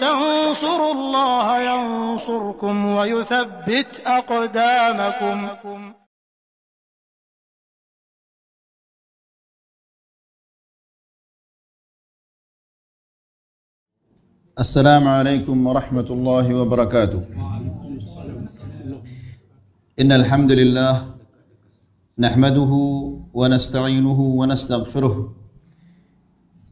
تنصروا الله ينصركم ويثبت أقدامكم. السلام عليكم ورحمة الله وبركاته. إن الحمد لله نحمده ونستعينه ونستغفره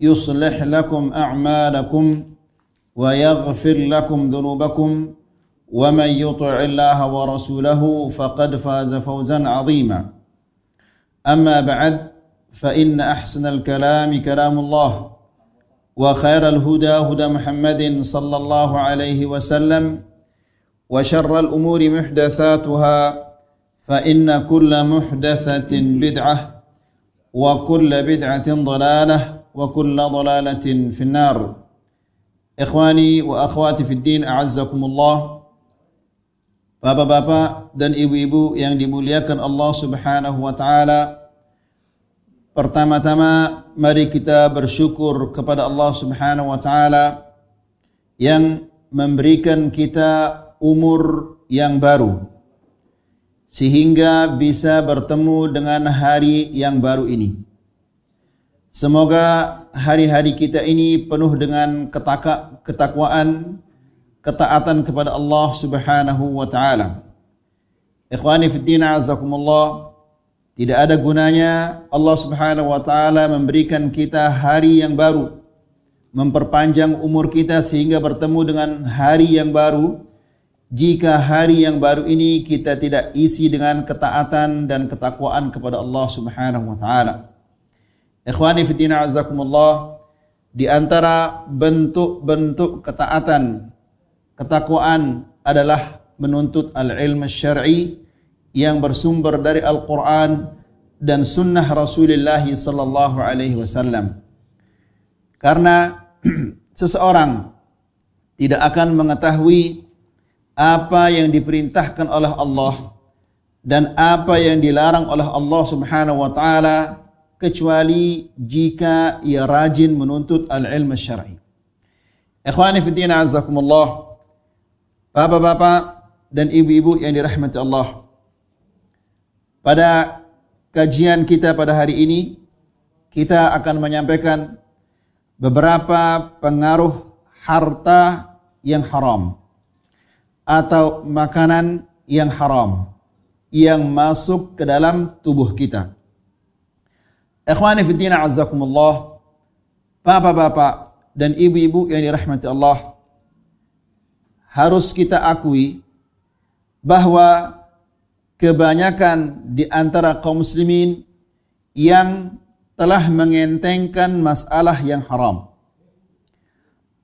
يصلح لكم أعمالكم ويغفر لكم ذنوبكم ومن يطع الله ورسوله فقد فاز فوزا عظيما. أما بعد فإن أحسن الكلام كلام الله وخير الهدى هدى محمد صلى الله عليه وسلم وشر الأمور محدثاتها فإن كل محدثة بدعة وكل بدعة ضلالة وكل ضلالة في النار إخواني وأخواتي في الدين أعزكم الله Bapak-bapak dan ibu-ibu yang dimuliakan Allah Subhanahu wa taala, Pertama-tama mari kita bersyukur kepada Allah Subhanahu wa taala yang memberikan kita umur yang baru sehingga bisa bertemu dengan hari yang baru ini. Semoga hari-hari kita ini penuh dengan ketaka, ketakwaan, ketaatan kepada Allah Subhanahu wa taala. Ikhwani fi din azakumullah, tidak ada gunanya Allah Subhanahu wa taala memberikan kita hari yang baru, memperpanjang umur kita sehingga bertemu dengan hari yang baru jika hari yang baru ini kita tidak isi dengan ketaatan dan ketakwaan kepada Allah Subhanahu wa taala. Ikhwani fitina azakumullah di antara bentuk-bentuk ketaatan ketakwaan adalah menuntut al-ilm syar'i yang bersumber dari Al-Quran dan sunnah Rasulullah sallallahu alaihi wasallam. Karena seseorang tidak akan mengetahui apa yang diperintahkan oleh Allah dan apa yang dilarang oleh Allah Subhanahu wa taala kecuali jika ia rajin menuntut al-ilm syar'i. Ikhwani fi din azakumullah. Bapak-bapak dan ibu-ibu yang dirahmati Allah. Pada kajian kita pada hari ini, kita akan menyampaikan beberapa pengaruh harta yang haram atau makanan yang haram yang masuk ke dalam tubuh kita. Ikhwani fi din azzakumullah, bapak-bapak dan ibu-ibu yang dirahmati Allah, harus kita akui bahwa kebanyakan di antara kaum muslimin yang telah mengentengkan masalah yang haram.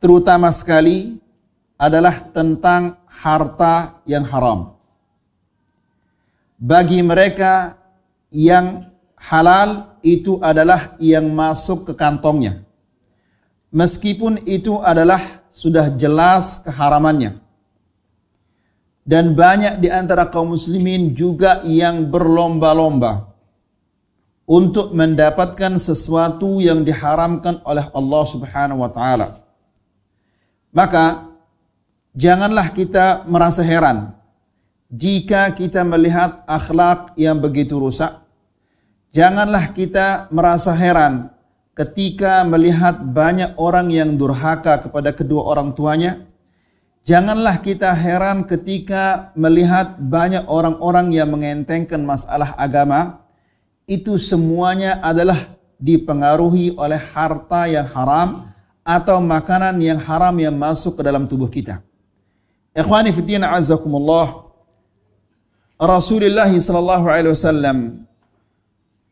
Terutama sekali adalah tentang harta yang haram. Bagi mereka yang halal itu adalah yang masuk ke kantongnya. Meskipun itu adalah sudah jelas keharamannya. Dan banyak di antara kaum muslimin juga yang berlomba-lomba untuk mendapatkan sesuatu yang diharamkan oleh Allah Subhanahu wa taala. Maka janganlah kita merasa heran jika kita melihat akhlak yang begitu rusak. Janganlah kita merasa heran ketika melihat banyak orang yang durhaka kepada kedua orang tuanya. Janganlah kita heran ketika melihat banyak orang-orang yang mengentengkan masalah agama. Itu semuanya adalah dipengaruhi oleh harta yang haram atau makanan yang haram yang masuk ke dalam tubuh kita. Ikhwani azakumullah. Rasulullah sallallahu alaihi wasallam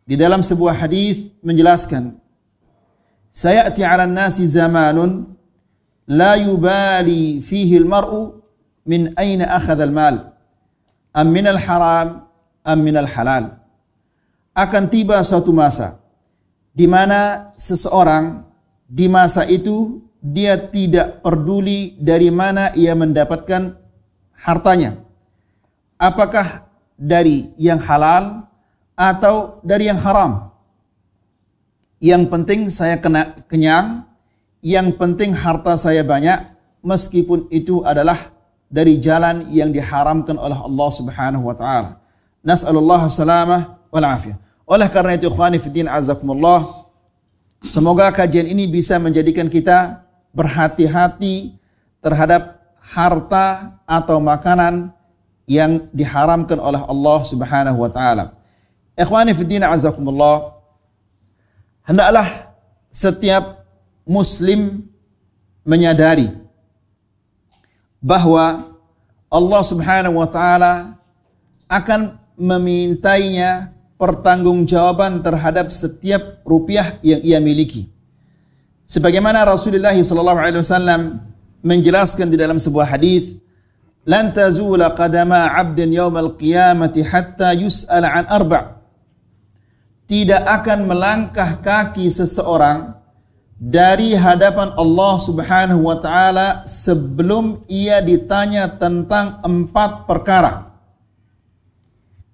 di dalam sebuah hadis menjelaskan sayati 'alan nasi zamanun la yubali fihi al-mar'u min ayna akhadha al-mal am min al-haram am min al-halal. Akan tiba suatu masa di mana seseorang di masa itu dia tidak peduli dari mana ia mendapatkan hartanya. Apakah dari yang halal atau dari yang haram yang penting saya kena kenyang yang penting harta saya banyak meskipun itu adalah dari jalan yang diharamkan oleh Allah Subhanahu wa taala. Nas'alullah salamah wal afiyah. Oleh karena itu ikhwani fiddin azakumullah semoga kajian ini bisa menjadikan kita berhati-hati terhadap harta atau makanan yang diharamkan oleh Allah Subhanahu wa taala. Ikhwani fiddin azakumullah hendaklah setiap muslim menyadari bahwa Allah Subhanahu wa taala akan memintainya pertanggungjawaban terhadap setiap rupiah yang ia miliki. Sebagaimana Rasulullah sallallahu alaihi wasallam menjelaskan di dalam sebuah hadis, "Lan tazula qadama 'abdin yaumal qiyamati hatta yus'al 'an arba'." Tidak akan melangkah kaki seseorang dari hadapan Allah Subhanahu wa taala sebelum ia ditanya tentang empat perkara.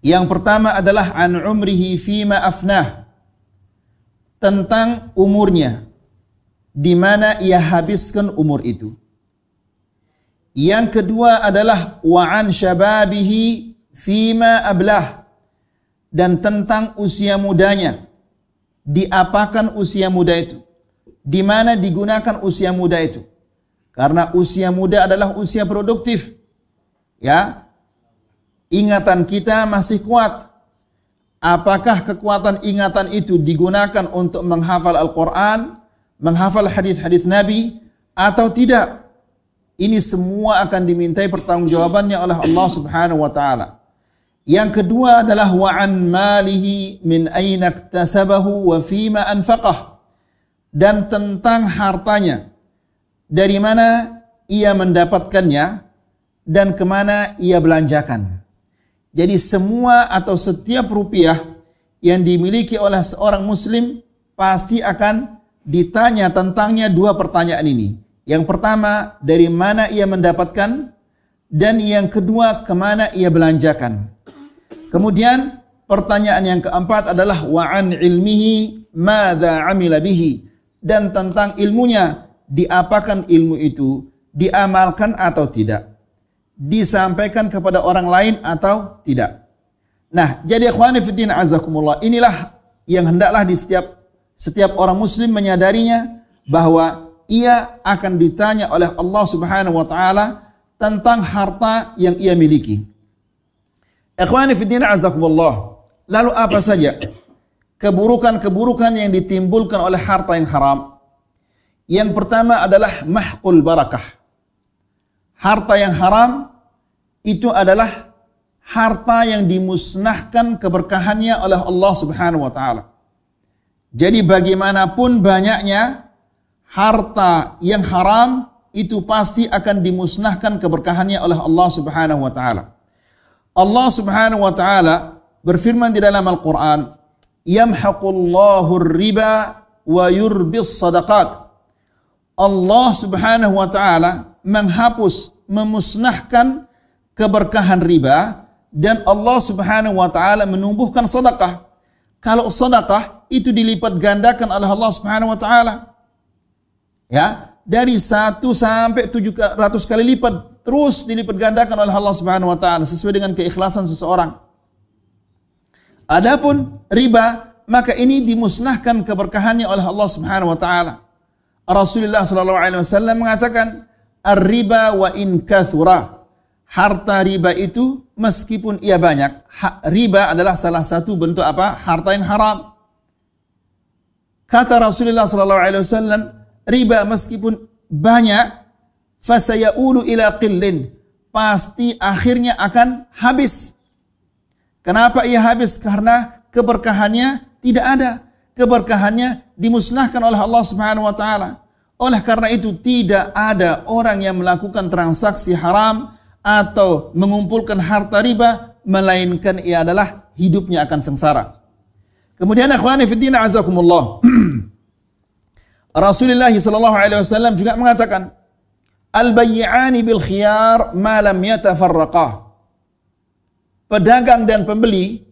Yang pertama adalah an umrihi fima afnah. Tentang umurnya di mana ia habiskan umur itu. Yang kedua adalah wa an syababihi fima ablah dan tentang usia mudanya. Diapakan usia muda itu? di mana digunakan usia muda itu. Karena usia muda adalah usia produktif. Ya. Ingatan kita masih kuat. Apakah kekuatan ingatan itu digunakan untuk menghafal Al-Quran, menghafal hadis-hadis Nabi, atau tidak? Ini semua akan dimintai pertanggungjawabannya oleh Allah Subhanahu wa taala. Yang kedua adalah wa an malihi min aina iktasabahu wa fima anfaqah dan tentang hartanya. Dari mana ia mendapatkannya dan ke mana ia belanjakan. Jadi semua atau setiap rupiah yang dimiliki oleh seorang muslim pasti akan ditanya tentangnya dua pertanyaan ini. Yang pertama, dari mana ia mendapatkan dan yang kedua, ke mana ia belanjakan. Kemudian pertanyaan yang keempat adalah wa'an ilmihi madza amila bihi? Dan tentang ilmunya diapakan ilmu itu? Diamalkan atau tidak? Disampaikan kepada orang lain atau tidak? Nah jadi ikhwani fiddin azakumullah inilah yang hendaklah di setiap setiap orang muslim menyadarinya bahwa ia akan ditanya oleh Allah Subhanahu wa taala tentang harta yang ia miliki ikhwani azakumullah lalu apa saja keburukan-keburukan yang ditimbulkan oleh harta yang haram. Yang pertama adalah mahqul barakah. Harta yang haram itu adalah harta yang dimusnahkan keberkahannya oleh Allah Subhanahu wa taala. Jadi bagaimanapun banyaknya harta yang haram itu pasti akan dimusnahkan keberkahannya oleh Allah Subhanahu wa taala. Allah Subhanahu wa taala berfirman di dalam Al-Qur'an, yamhaqullahu riba wa yurbis sadaqat. Allah Subhanahu wa taala menghapus, memusnahkan keberkahan riba dan Allah Subhanahu wa taala menumbuhkan sedekah. Kalau sedekah itu dilipat gandakan oleh Allah Subhanahu wa taala. Ya, dari satu sampai tujuh ratus kali lipat terus dilipat gandakan oleh Allah Subhanahu wa taala sesuai dengan keikhlasan seseorang. Adapun riba maka ini dimusnahkan keberkahannya oleh Allah Subhanahu wa taala. Rasulullah sallallahu alaihi wasallam mengatakan ar-riba wa in kathura. Harta riba itu meskipun ia banyak, riba adalah salah satu bentuk apa? Harta yang haram. Kata Rasulullah sallallahu alaihi wasallam, riba meskipun banyak fasayaulu ila qillin pasti akhirnya akan habis. Kenapa ia habis? Karena keberkahannya tidak ada. Keberkahannya dimusnahkan oleh Allah Subhanahu wa taala. Oleh karena itu tidak ada orang yang melakukan transaksi haram atau mengumpulkan harta riba melainkan ia adalah hidupnya akan sengsara. Kemudian akhwani fi azakumullah. Rasulullah sallallahu alaihi wasallam juga mengatakan al-bay'ani bil khiyar ma lam yatafarraqah. Pedagang dan pembeli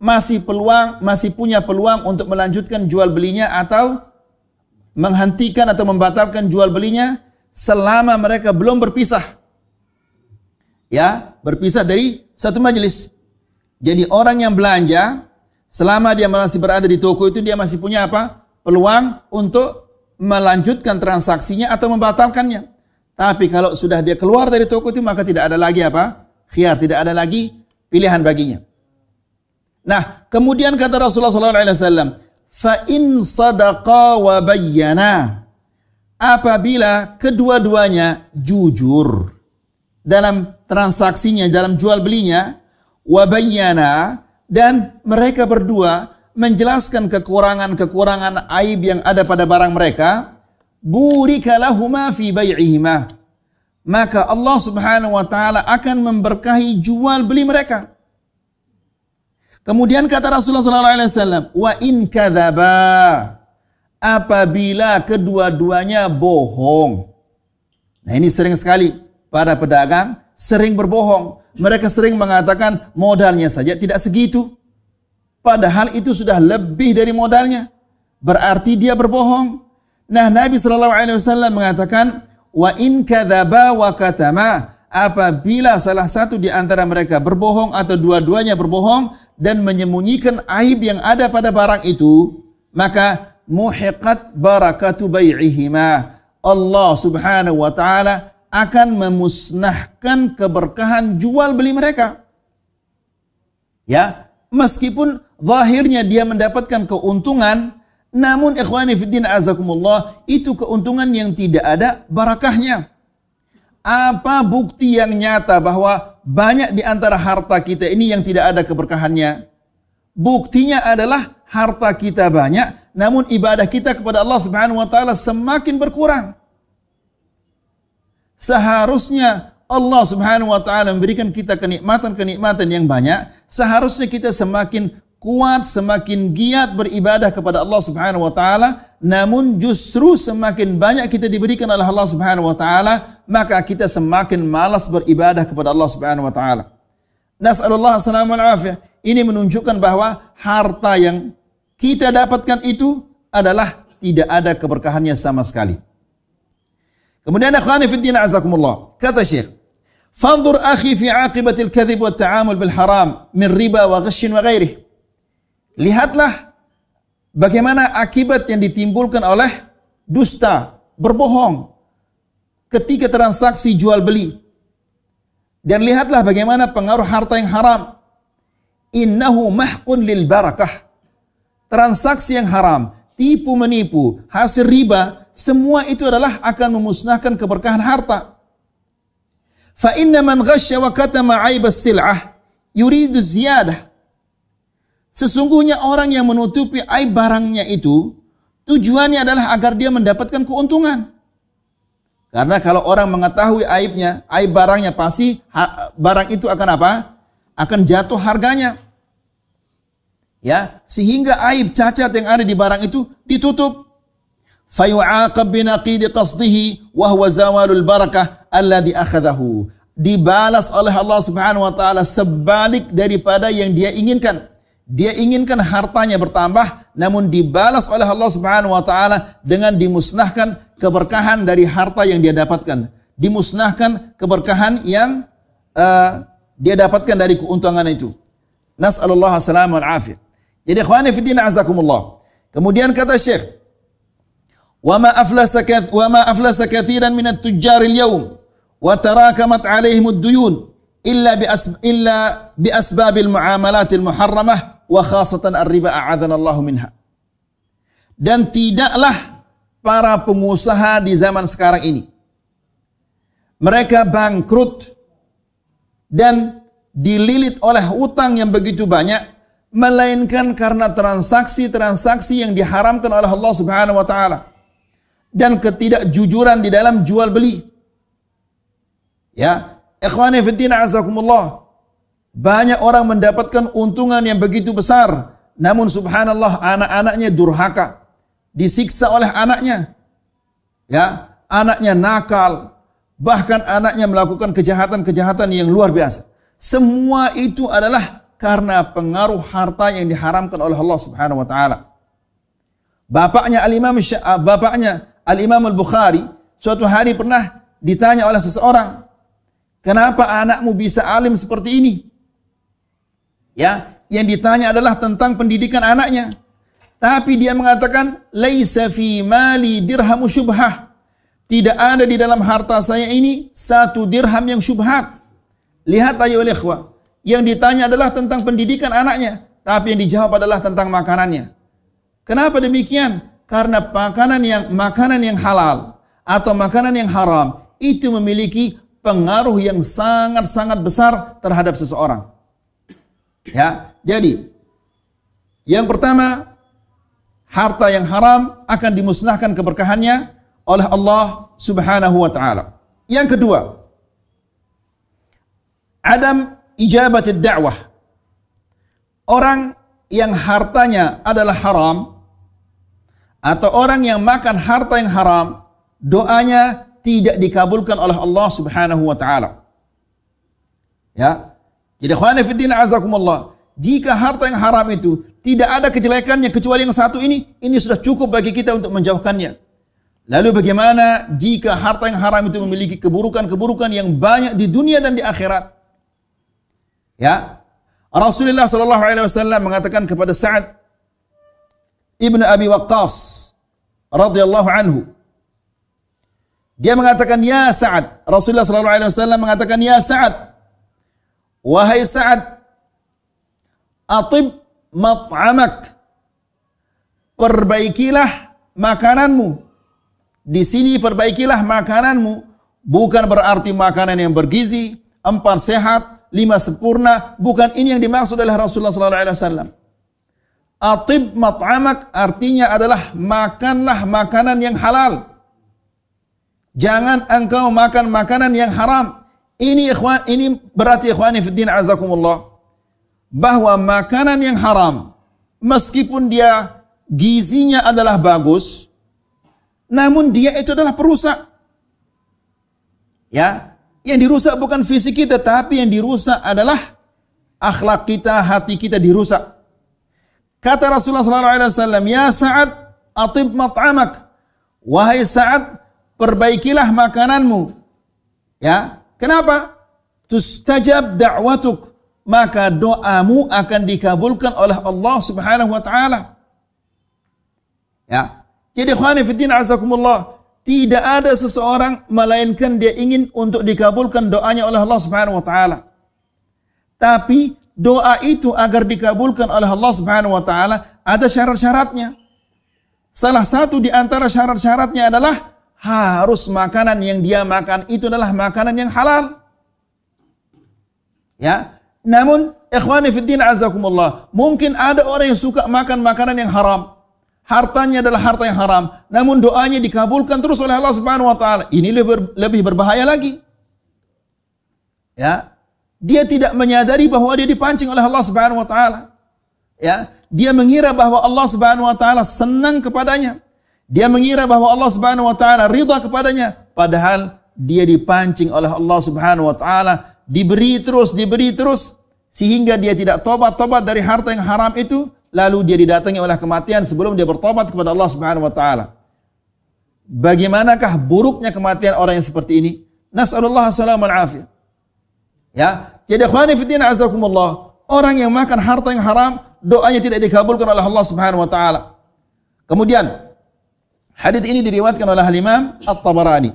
masih peluang masih punya peluang untuk melanjutkan jual belinya atau menghentikan atau membatalkan jual belinya selama mereka belum berpisah ya berpisah dari satu majelis. Jadi orang yang belanja selama dia masih berada di toko itu dia masih punya apa? Peluang untuk melanjutkan transaksinya atau membatalkannya. Tapi kalau sudah dia keluar dari toko itu maka tidak ada lagi apa? Khiar, tidak ada lagi pilihan baginya. Nah, kemudian kata Rasulullah SAW, fa in sadaqa wa bayyana apabila kedua-duanya jujur dalam transaksinya, dalam jual belinya, wabayana dan mereka berdua menjelaskan kekurangan-kekurangan aib yang ada pada barang mereka, burika lahuma fi bai'ihima. Maka Allah Subhanahu wa taala akan memberkahi jual beli mereka. Kemudian kata Rasulullah wasallam, "Wa in kadzaba" apabila kedua-duanya bohong. Nah, ini sering sekali para pedagang sering berbohong. Mereka sering mengatakan modalnya saja tidak segitu. Padahal itu sudah lebih dari modalnya. Berarti dia berbohong. Nah, Nabi Shallallahu Alaihi Wasallam mengatakan, wa in kadzaba wa katama apabila salah satu di antara mereka berbohong atau dua-duanya berbohong dan menyembunyikan aib yang ada pada barang itu, maka muhiqat barakatu bai'ihima. Allah Subhanahu wa taala akan memusnahkan keberkahan jual beli mereka. Ya, meskipun zahirnya dia mendapatkan keuntungan, namun ikhwani fiddin azakumullah, itu keuntungan yang tidak ada barakahnya. Apa bukti yang nyata bahwa banyak di antara harta kita ini yang tidak ada keberkahannya? Buktinya adalah harta kita banyak, namun ibadah kita kepada Allah Subhanahu wa taala semakin berkurang. Seharusnya Allah Subhanahu wa taala memberikan kita kenikmatan-kenikmatan yang banyak, seharusnya kita semakin kuat, semakin giat beribadah kepada Allah Subhanahu wa taala, namun justru semakin banyak kita diberikan oleh Allah Subhanahu wa taala, maka kita semakin malas beribadah kepada Allah Subhanahu wa taala. Nas'alullah assalamu afiyah. Ini menunjukkan bahwa harta yang kita dapatkan itu adalah tidak ada keberkahannya sama sekali. Kemudian akhwani fi din azakumullah. Kata Syekh, "Fanzur akhi fi aqibati al-kadhib wa ta'amul bil haram min riba wa ghashin wa ghairih." Lihatlah bagaimana akibat yang ditimbulkan oleh dusta, berbohong ketika transaksi jual beli. Dan lihatlah bagaimana pengaruh harta yang haram. Innahu mahqun lil barakah. Transaksi yang haram, tipu menipu, hasil riba semua itu adalah akan memusnahkan keberkahan harta. Fa inna man ghasya wa katama aibas sil'ah yuridu ziyadah. Sesungguhnya orang yang menutupi aib barangnya itu tujuannya adalah agar dia mendapatkan keuntungan. Karena kalau orang mengetahui aibnya, aib barangnya pasti barang itu akan apa? Akan jatuh harganya. Ya, sehingga aib cacat yang ada di barang itu ditutup fayu'aqab binaqidi qasdihi wa huwa zawalul barakah alladhi akhadahu dibalas oleh Allah Subhanahu wa taala sebalik daripada yang dia inginkan dia inginkan hartanya bertambah namun dibalas oleh Allah Subhanahu wa taala dengan dimusnahkan keberkahan dari harta yang dia dapatkan. Dimusnahkan keberkahan yang uh, dia dapatkan dari keuntungan itu. Nas'alullah salam wal afiyah. Jadi ikhwani fi din azakumullah. Kemudian kata Syekh, "Wa ma aflasa kath wa ma aflasa katsiran min at-tujjar al-yawm wa tarakamat alaihim ad-duyun illa bi illa al-muamalat al-muharramah wa khasatan ar-riba minha. Dan tidaklah para pengusaha di zaman sekarang ini. Mereka bangkrut dan dililit oleh utang yang begitu banyak melainkan karena transaksi-transaksi yang diharamkan oleh Allah Subhanahu wa taala dan ketidakjujuran di dalam jual beli. Ya, ikhwani fi din azakumullah. Banyak orang mendapatkan untungan yang begitu besar, namun subhanallah anak-anaknya durhaka, disiksa oleh anaknya. Ya, anaknya nakal, bahkan anaknya melakukan kejahatan-kejahatan yang luar biasa. Semua itu adalah karena pengaruh harta yang diharamkan oleh Allah Subhanahu wa taala. Bapaknya Al-Imam bapaknya Al-Imam Al-Bukhari suatu hari pernah ditanya oleh seseorang, "Kenapa anakmu bisa alim seperti ini?" Ya, yang ditanya adalah tentang pendidikan anaknya. Tapi dia mengatakan, "Laisa fi mali dirhamu syubhah." Tidak ada di dalam harta saya ini satu dirham yang syubhat. Lihat ayo ikhwah. Yang ditanya adalah tentang pendidikan anaknya, tapi yang dijawab adalah tentang makanannya. Kenapa demikian? Karena makanan yang makanan yang halal atau makanan yang haram itu memiliki pengaruh yang sangat-sangat besar terhadap seseorang. Ya, jadi yang pertama harta yang haram akan dimusnahkan keberkahannya oleh Allah Subhanahu wa taala. Yang kedua, adam ijabat dakwah. Orang yang hartanya adalah haram atau orang yang makan harta yang haram, doanya tidak dikabulkan oleh Allah Subhanahu wa taala. Ya. Jadi khwana fiddin azakumullah. Jika harta yang haram itu tidak ada kejelekannya kecuali yang satu ini, ini sudah cukup bagi kita untuk menjauhkannya. Lalu bagaimana jika harta yang haram itu memiliki keburukan-keburukan yang banyak di dunia dan di akhirat? Ya. Rasulullah sallallahu alaihi wasallam mengatakan kepada Sa'ad Ibn Abi Waqqas radhiyallahu anhu. Dia mengatakan, "Ya Sa'ad." Rasulullah sallallahu alaihi wasallam mengatakan, "Ya Sa'ad." Wahai Sa'ad, atib mat'amak. Perbaikilah makananmu. Di sini perbaikilah makananmu bukan berarti makanan yang bergizi, empat sehat, lima sempurna, bukan ini yang dimaksud oleh Rasulullah wasallam. Atib mat'amak artinya adalah makanlah makanan yang halal. Jangan engkau makan makanan yang haram. Ini ikhwan, ini berarti ikhwani fiddin azakumullah. Bahwa makanan yang haram, meskipun dia gizinya adalah bagus, namun dia itu adalah perusak. Ya, yang dirusak bukan fisik kita, tapi yang dirusak adalah akhlak kita, hati kita dirusak. Kata Rasulullah SAW, Ya Sa'ad, atib mat'amak. Wahai Sa'ad, perbaikilah makananmu. Ya, kenapa? Tustajab da'watuk. Maka doamu akan dikabulkan oleh Allah Subhanahu wa taala. Ya. Jadi khani fiddin azakumullah, tidak ada seseorang melainkan dia ingin untuk dikabulkan doanya oleh Allah Subhanahu wa taala. Tapi doa itu agar dikabulkan oleh Allah Subhanahu wa taala ada syarat-syaratnya. Salah satu di antara syarat-syaratnya adalah harus makanan yang dia makan itu adalah makanan yang halal. Ya. Namun ikhwani fiddin azakumullah, mungkin ada orang yang suka makan makanan yang haram. Hartanya adalah harta yang haram, namun doanya dikabulkan terus oleh Allah Subhanahu wa taala. Ini lebih lebih berbahaya lagi. Ya, dia tidak menyadari bahwa dia dipancing oleh Allah Subhanahu wa taala. Ya, dia mengira bahwa Allah Subhanahu wa taala senang kepadanya. Dia mengira bahwa Allah Subhanahu wa taala ridha kepadanya, padahal dia dipancing oleh Allah Subhanahu wa taala, diberi terus, diberi terus sehingga dia tidak tobat-tobat dari harta yang haram itu, lalu dia didatangi oleh kematian sebelum dia bertobat kepada Allah Subhanahu wa taala. Bagaimanakah buruknya kematian orang yang seperti ini? Nas'alullah salamun afiyah. Ya, jadi khawani fiddin azakumullah, orang yang makan harta yang haram, doanya tidak dikabulkan oleh Allah Subhanahu wa taala. Kemudian Hadis ini diriwayatkan oleh Imam At-Tabarani.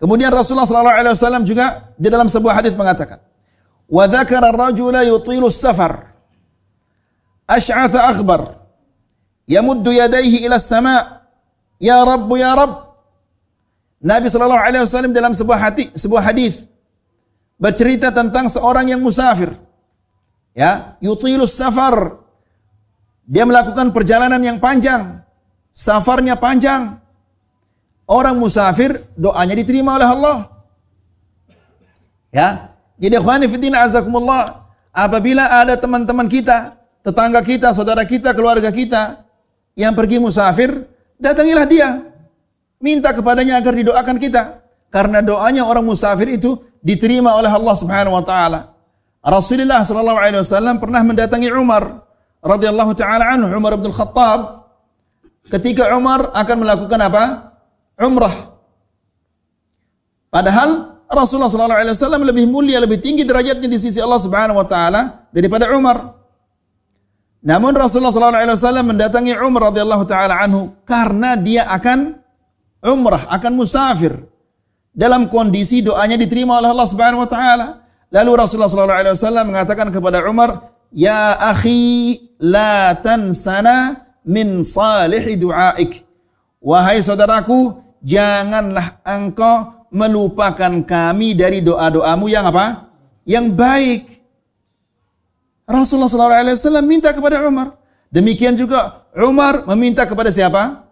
Kemudian Rasulullah sallallahu alaihi wasallam juga di dalam sebuah hadis mengatakan, "Wa dzakara ar-rajula yutilu safar ash'atha akhbar yamuddu yadayhi ila as-sama' ya Rabb ya Rabb." Nabi sallallahu alaihi wasallam dalam sebuah hati, sebuah hadis bercerita tentang seorang yang musafir. Ya, yutilu safar. Dia melakukan perjalanan yang panjang safarnya panjang. Orang musafir doanya diterima oleh Allah. Ya. Jadi ikhwani azakumullah, apabila ada teman-teman kita, tetangga kita, saudara kita, keluarga kita yang pergi musafir, datangilah dia. Minta kepadanya agar didoakan kita. Karena doanya orang musafir itu diterima oleh Allah Subhanahu wa taala. Rasulullah sallallahu alaihi wasallam pernah mendatangi Umar radhiyallahu taala anhu, Umar bin Khattab ketika Umar akan melakukan apa? Umrah. Padahal Rasulullah sallallahu alaihi wasallam lebih mulia, lebih tinggi derajatnya di sisi Allah Subhanahu wa taala daripada Umar. Namun Rasulullah sallallahu alaihi wasallam mendatangi Umar radhiyallahu taala anhu karena dia akan umrah, akan musafir. Dalam kondisi doanya diterima oleh Allah Subhanahu wa taala. Lalu Rasulullah sallallahu alaihi wasallam mengatakan kepada Umar, "Ya akhi, la tansana min salihi du'aik. Wahai saudaraku, janganlah engkau melupakan kami dari doa-doamu yang apa? Yang baik. Rasulullah SAW minta kepada Umar. Demikian juga Umar meminta kepada siapa?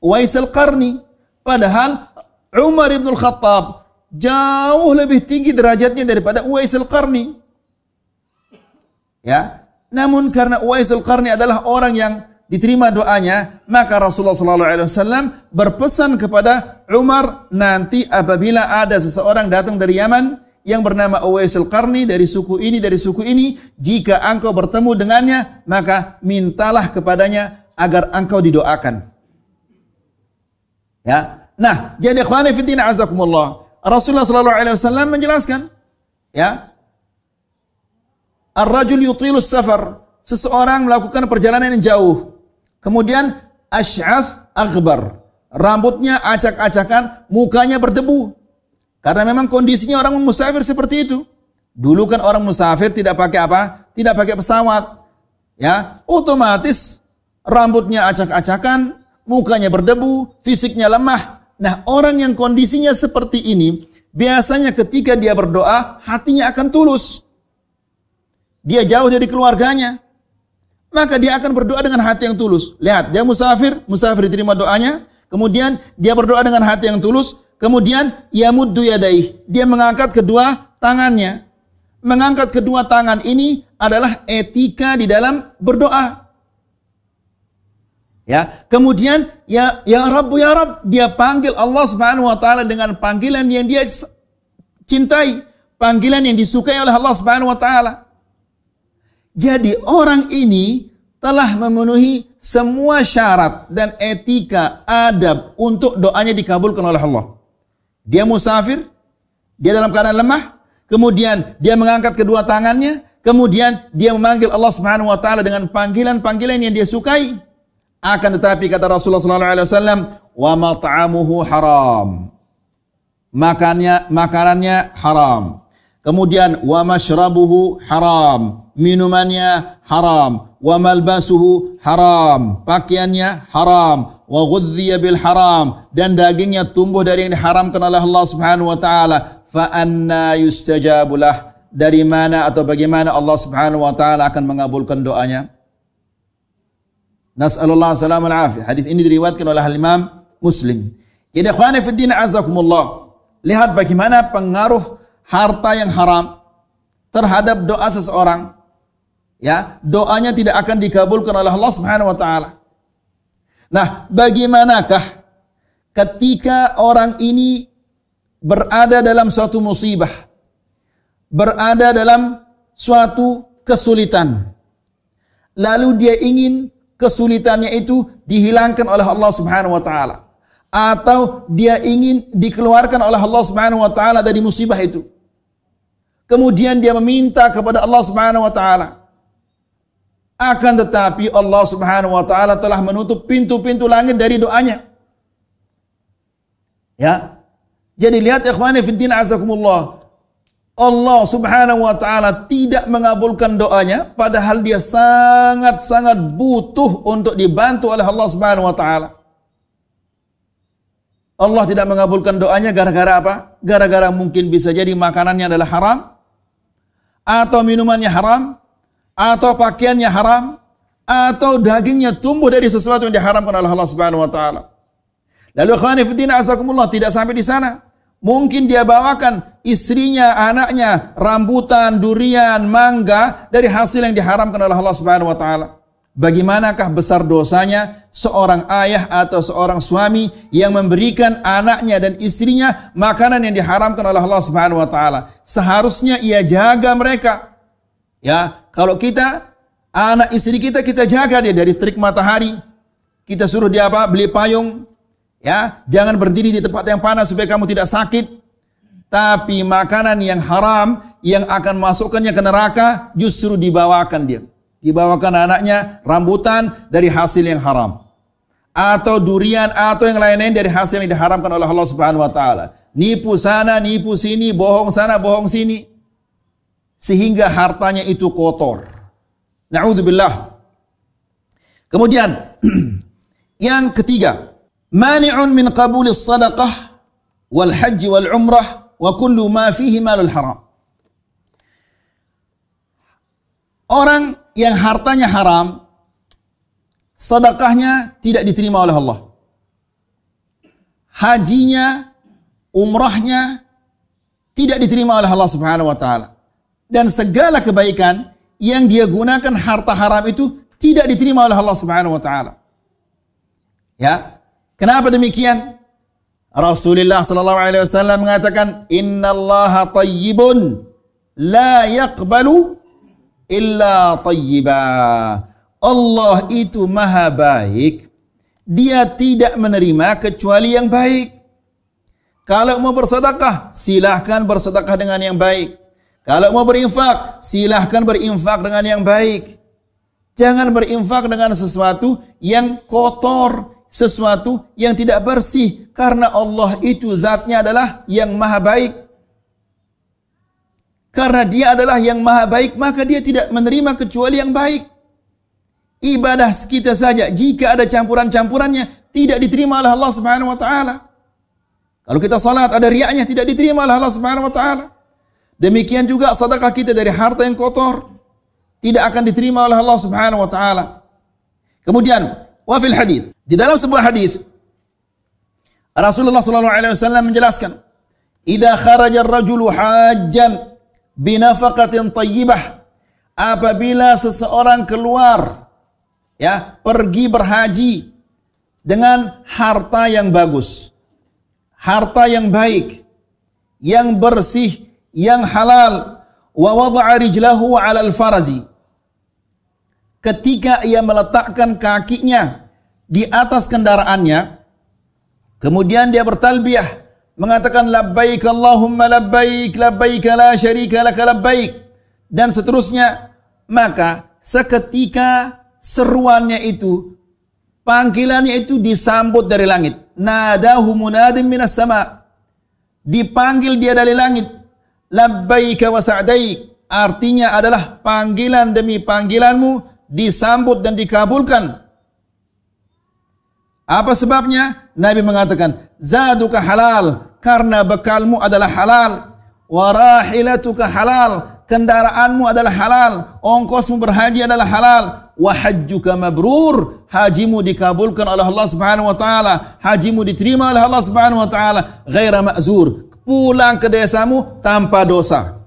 Uwais al-Qarni. Padahal Umar ibn al-Khattab jauh lebih tinggi derajatnya daripada Uwais al-Qarni. Ya, namun karena Uwais al-Qarni adalah orang yang diterima doanya, maka Rasulullah SAW berpesan kepada Umar nanti apabila ada seseorang datang dari Yaman yang bernama Uwais al-Qarni dari suku ini dari suku ini, jika engkau bertemu dengannya, maka mintalah kepadanya agar engkau didoakan. Ya. Nah, jadi ikhwani fiddin azakumullah. Rasulullah sallallahu alaihi wasallam menjelaskan, ya. Ar-rajul yutilu safar. Seseorang melakukan perjalanan yang jauh. Kemudian asy'as akbar. Rambutnya acak-acakan, mukanya berdebu. Karena memang kondisinya orang musafir seperti itu. Dulu kan orang musafir tidak pakai apa? Tidak pakai pesawat. Ya, otomatis rambutnya acak-acakan, mukanya berdebu, fisiknya lemah. Nah, orang yang kondisinya seperti ini, biasanya ketika dia berdoa, hatinya akan tulus. Dia jauh dari keluarganya, maka dia akan berdoa dengan hati yang tulus. Lihat, dia musafir, musafir diterima doanya, kemudian dia berdoa dengan hati yang tulus, kemudian ia muddu yadaih, dia mengangkat kedua tangannya. Mengangkat kedua tangan ini adalah etika di dalam berdoa. Ya, kemudian ya ya Rabbu ya Rabb, dia panggil Allah Subhanahu wa taala dengan panggilan yang dia cintai, panggilan yang disukai oleh Allah Subhanahu wa taala. Jadi orang ini telah memenuhi semua syarat dan etika adab untuk doanya dikabulkan oleh Allah. Dia musafir, dia dalam keadaan lemah, kemudian dia mengangkat kedua tangannya, kemudian dia memanggil Allah Subhanahu wa taala dengan panggilan-panggilan yang dia sukai. Akan tetapi kata Rasulullah sallallahu alaihi wasallam, "Wa mat'amuhu haram." Makannya makanannya haram. Kemudian wa mashrabuhu haram, minumannya haram, wa malbasuhu haram, pakaiannya haram, wa ghudhiya bil haram dan dagingnya tumbuh dari yang diharamkan oleh Allah Subhanahu wa taala. Fa anna yustajabulah? Dari mana atau bagaimana Allah Subhanahu wa taala akan mengabulkan doanya? Nas'alullah salam al Hadis ini diriwayatkan oleh Imam Muslim. Jadi ikhwani fi din azakumullah. Lihat bagaimana pengaruh harta yang haram terhadap doa seseorang, ya, doanya tidak akan dikabulkan oleh Allah Subhanahu wa taala. Nah, bagaimanakah ketika orang ini berada dalam suatu musibah, berada dalam suatu kesulitan, lalu dia ingin kesulitannya itu dihilangkan oleh Allah Subhanahu wa taala atau dia ingin dikeluarkan oleh Allah Subhanahu wa taala dari musibah itu. Kemudian dia meminta kepada Allah Subhanahu wa taala. Akan tetapi Allah Subhanahu wa taala telah menutup pintu-pintu langit dari doanya. Ya. Jadi lihat ikhwani fiddin azakumullah. Allah subhanahu wa ta'ala tidak mengabulkan doanya padahal dia sangat-sangat butuh untuk dibantu oleh Allah subhanahu wa ta'ala. Allah tidak mengabulkan doanya gara-gara apa? Gara-gara mungkin bisa jadi makanannya adalah haram atau minumannya haram atau pakaiannya haram atau dagingnya tumbuh dari sesuatu yang diharamkan oleh Allah Subhanahu wa taala. Lalu fillah azakumullah tidak sampai di sana. Mungkin dia bawakan istrinya, anaknya, rambutan, durian, mangga dari hasil yang diharamkan oleh Allah Subhanahu wa taala. Bagaimanakah besar dosanya seorang ayah atau seorang suami yang memberikan anaknya dan istrinya makanan yang diharamkan oleh Allah Subhanahu wa taala. Seharusnya ia jaga mereka. Ya, kalau kita anak istri kita kita jaga dia dari terik matahari. Kita suruh dia apa? Beli payung, Ya, jangan berdiri di tempat yang panas supaya kamu tidak sakit. Tapi makanan yang haram yang akan masukkannya ke neraka justru dibawakan dia. Dibawakan anaknya rambutan dari hasil yang haram. Atau durian atau yang lain-lain dari hasil yang diharamkan oleh Allah Subhanahu wa taala. Nipu sana, nipu sini, bohong sana, bohong sini. Sehingga hartanya itu kotor. Nauzubillah. Kemudian yang ketiga, mani'un min qabulis sadaqah wal haji wal umrah wa kullu ma fihi malul haram. Orang yang hartanya haram, sedekahnya tidak diterima oleh Allah. Hajinya, umrahnya tidak diterima oleh Allah Subhanahu wa taala. Dan segala kebaikan yang dia gunakan harta haram itu tidak diterima oleh Allah Subhanahu wa taala. Ya, Kenapa demikian? Rasulullah sallallahu alaihi wasallam mengatakan innallaha tayyibun la yaqbalu illa tayyiba. Allah itu maha baik. Dia tidak menerima kecuali yang baik. Kalau mau bersedekah, silahkan bersedekah dengan yang baik. Kalau mau berinfak, silahkan berinfak dengan yang baik. Jangan berinfak dengan sesuatu yang kotor, sesuatu yang tidak bersih karena Allah itu zatnya adalah yang maha baik. Karena dia adalah yang maha baik maka dia tidak menerima kecuali yang baik. Ibadah kita saja jika ada campuran-campurannya tidak diterima oleh Allah Subhanahu wa taala. Kalau kita salat ada riaknya tidak diterima oleh Allah Subhanahu wa taala. Demikian juga sedekah kita dari harta yang kotor tidak akan diterima oleh Allah Subhanahu wa taala. Kemudian wa fil hadis di dalam sebuah hadis Rasulullah wasallam menjelaskan, "Idza kharaja ar-rajulu hajjan bi nafaqatin thayyibah" Apabila seseorang keluar ya, pergi berhaji dengan harta yang bagus, harta yang baik, yang bersih, yang halal, wa wada'a rijlahu 'ala al-farazi. Ketika ia meletakkan kakinya di atas kendaraannya kemudian dia bertalbiyah mengatakan labbaik Allahumma labbaik labbaik la syarika lak labbaik. Dan seterusnya. Maka seketika seruannya itu panggilannya itu disambut dari langit. Nadahu munadim minas sama. Dipanggil dia dari langit. Labbaik wa sa'daik. Artinya adalah panggilan demi panggilanmu disambut dan dikabulkan apa sebabnya? Nabi mengatakan, zaduka halal karena bekalmu adalah halal. Warahilatuka halal, kendaraanmu adalah halal, ongkosmu berhaji adalah halal. Wahajjuka mabrur, hajimu dikabulkan oleh Allah Subhanahu wa taala, hajimu diterima oleh Allah Subhanahu wa taala, ghaira ma'zur. Pulang ke desamu tanpa dosa.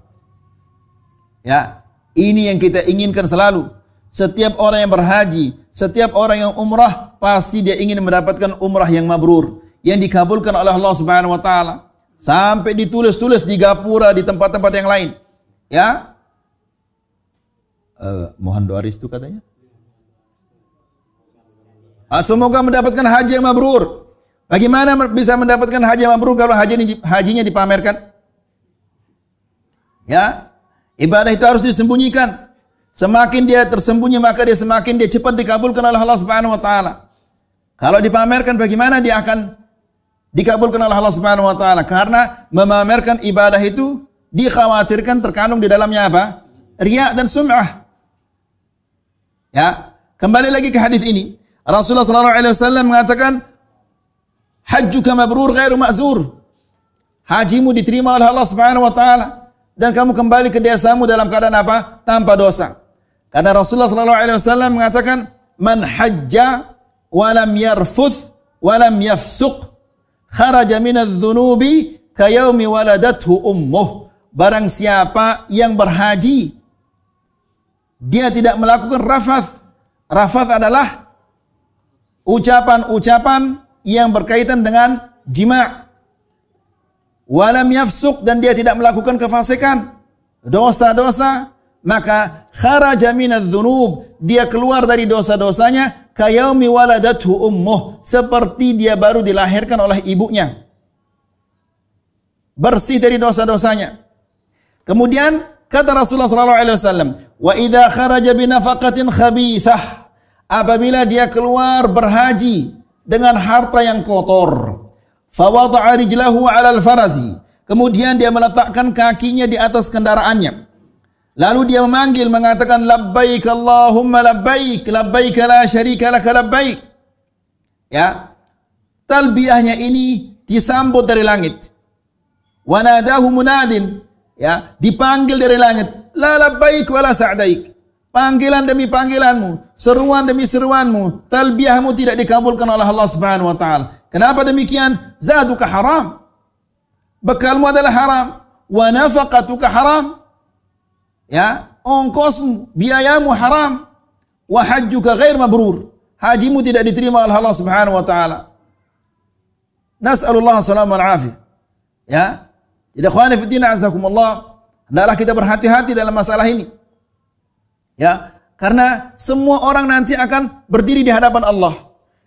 Ya, ini yang kita inginkan selalu. Setiap orang yang berhaji, setiap orang yang umrah pasti dia ingin mendapatkan umrah yang mabrur yang dikabulkan oleh Allah Subhanahu wa taala. Sampai ditulis-tulis di gapura di tempat-tempat yang lain. Ya? Uh, mohon doa restu katanya. Ah, semoga mendapatkan haji yang mabrur. Bagaimana bisa mendapatkan haji yang mabrur kalau haji hajinya dipamerkan? Ya? Ibadah itu harus disembunyikan. Semakin dia tersembunyi maka dia semakin dia cepat dikabulkan oleh Allah Subhanahu wa taala. Kalau dipamerkan bagaimana dia akan dikabulkan oleh Allah Subhanahu wa taala karena memamerkan ibadah itu dikhawatirkan terkandung di dalamnya apa? Riya dan sum'ah. Ya, kembali lagi ke hadis ini. Rasulullah sallallahu alaihi wasallam mengatakan hajjuka mabrur ghairu ma'zur. Hajimu diterima oleh Allah Subhanahu wa taala dan kamu kembali ke desamu dalam keadaan apa? Tanpa dosa. Karena Rasulullah sallallahu alaihi wasallam mengatakan man hajja wa lam yarfuth wa lam yafsuq kharaja minadz-dzunubi kayaumi waladathu ummuh. Barang siapa yang berhaji dia tidak melakukan rafath. Rafath adalah ucapan-ucapan yang berkaitan dengan jima' walam yafsuk dan dia tidak melakukan kefasikan dosa-dosa maka kharaja minadz-dzunub dia keluar dari dosa-dosanya kayaumi waladathu ummuh seperti dia baru dilahirkan oleh ibunya. Bersih dari dosa-dosanya. Kemudian kata Rasulullah sallallahu alaihi wasallam wa idza kharaja binafaqatin khabithah apabila dia keluar berhaji dengan harta yang kotor fawada'a rijlahu 'ala al-farazi kemudian dia meletakkan kakinya di atas kendaraannya Lalu dia memanggil mengatakan labbaik Allahumma labbaik labbaik la syarika laka labbaik. Ya. Talbiyahnya ini disambut dari langit. Wa nadahu munadin ya, dipanggil dari langit. La labbaik wa la sa'daik. Panggilan demi panggilanmu, seruan demi seruanmu, talbiyahmu tidak dikabulkan oleh Allah Subhanahu wa taala. Kenapa demikian? Zaduka haram. Bekalmu adalah haram. Wa nafaqatuka haram ya ongkosmu biayamu haram. Wa hajjuka ghair mabrur. Hajimu tidak diterima oleh Allah Subhanahu wa taala. Nas'alullah salam wal afiyah. Ya. Jadi ikhwani fi din azakumullah hendaklah kita berhati-hati dalam masalah ini. Ya. Karena semua orang nanti akan berdiri di hadapan Allah.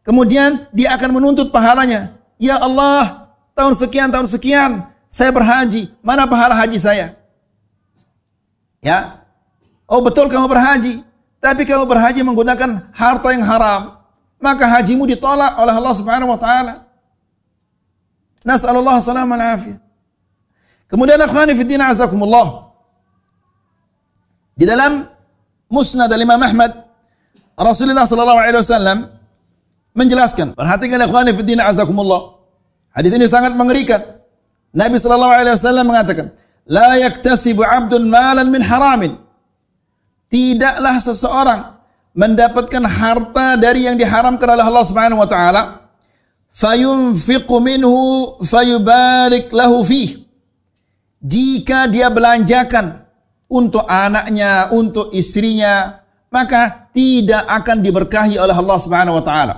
Kemudian dia akan menuntut pahalanya. Ya Allah tahun sekian tahun sekian saya berhaji. Mana pahala haji saya Ya. Oh betul kamu berhaji, tapi kamu berhaji menggunakan harta yang haram, maka hajimu ditolak oleh Allah Subhanahu wa taala. Nas'alullah salam al afiyah. Kemudian akhwani fi din azakumullah. Di dalam Musnad Imam Ahmad Rasulullah sallallahu alaihi wasallam menjelaskan. Perhatikan akhwani fi din azakumullah. Hadis ini sangat mengerikan. Nabi sallallahu alaihi wasallam mengatakan, La yaktasibu abdun malan min haramin. Tidaklah seseorang mendapatkan harta dari yang diharamkan oleh Allah Subhanahu wa taala fayunfiqu minhu fayubarik lahu fih. Jika dia belanjakan untuk anaknya, untuk istrinya, maka tidak akan diberkahi oleh Allah Subhanahu wa taala.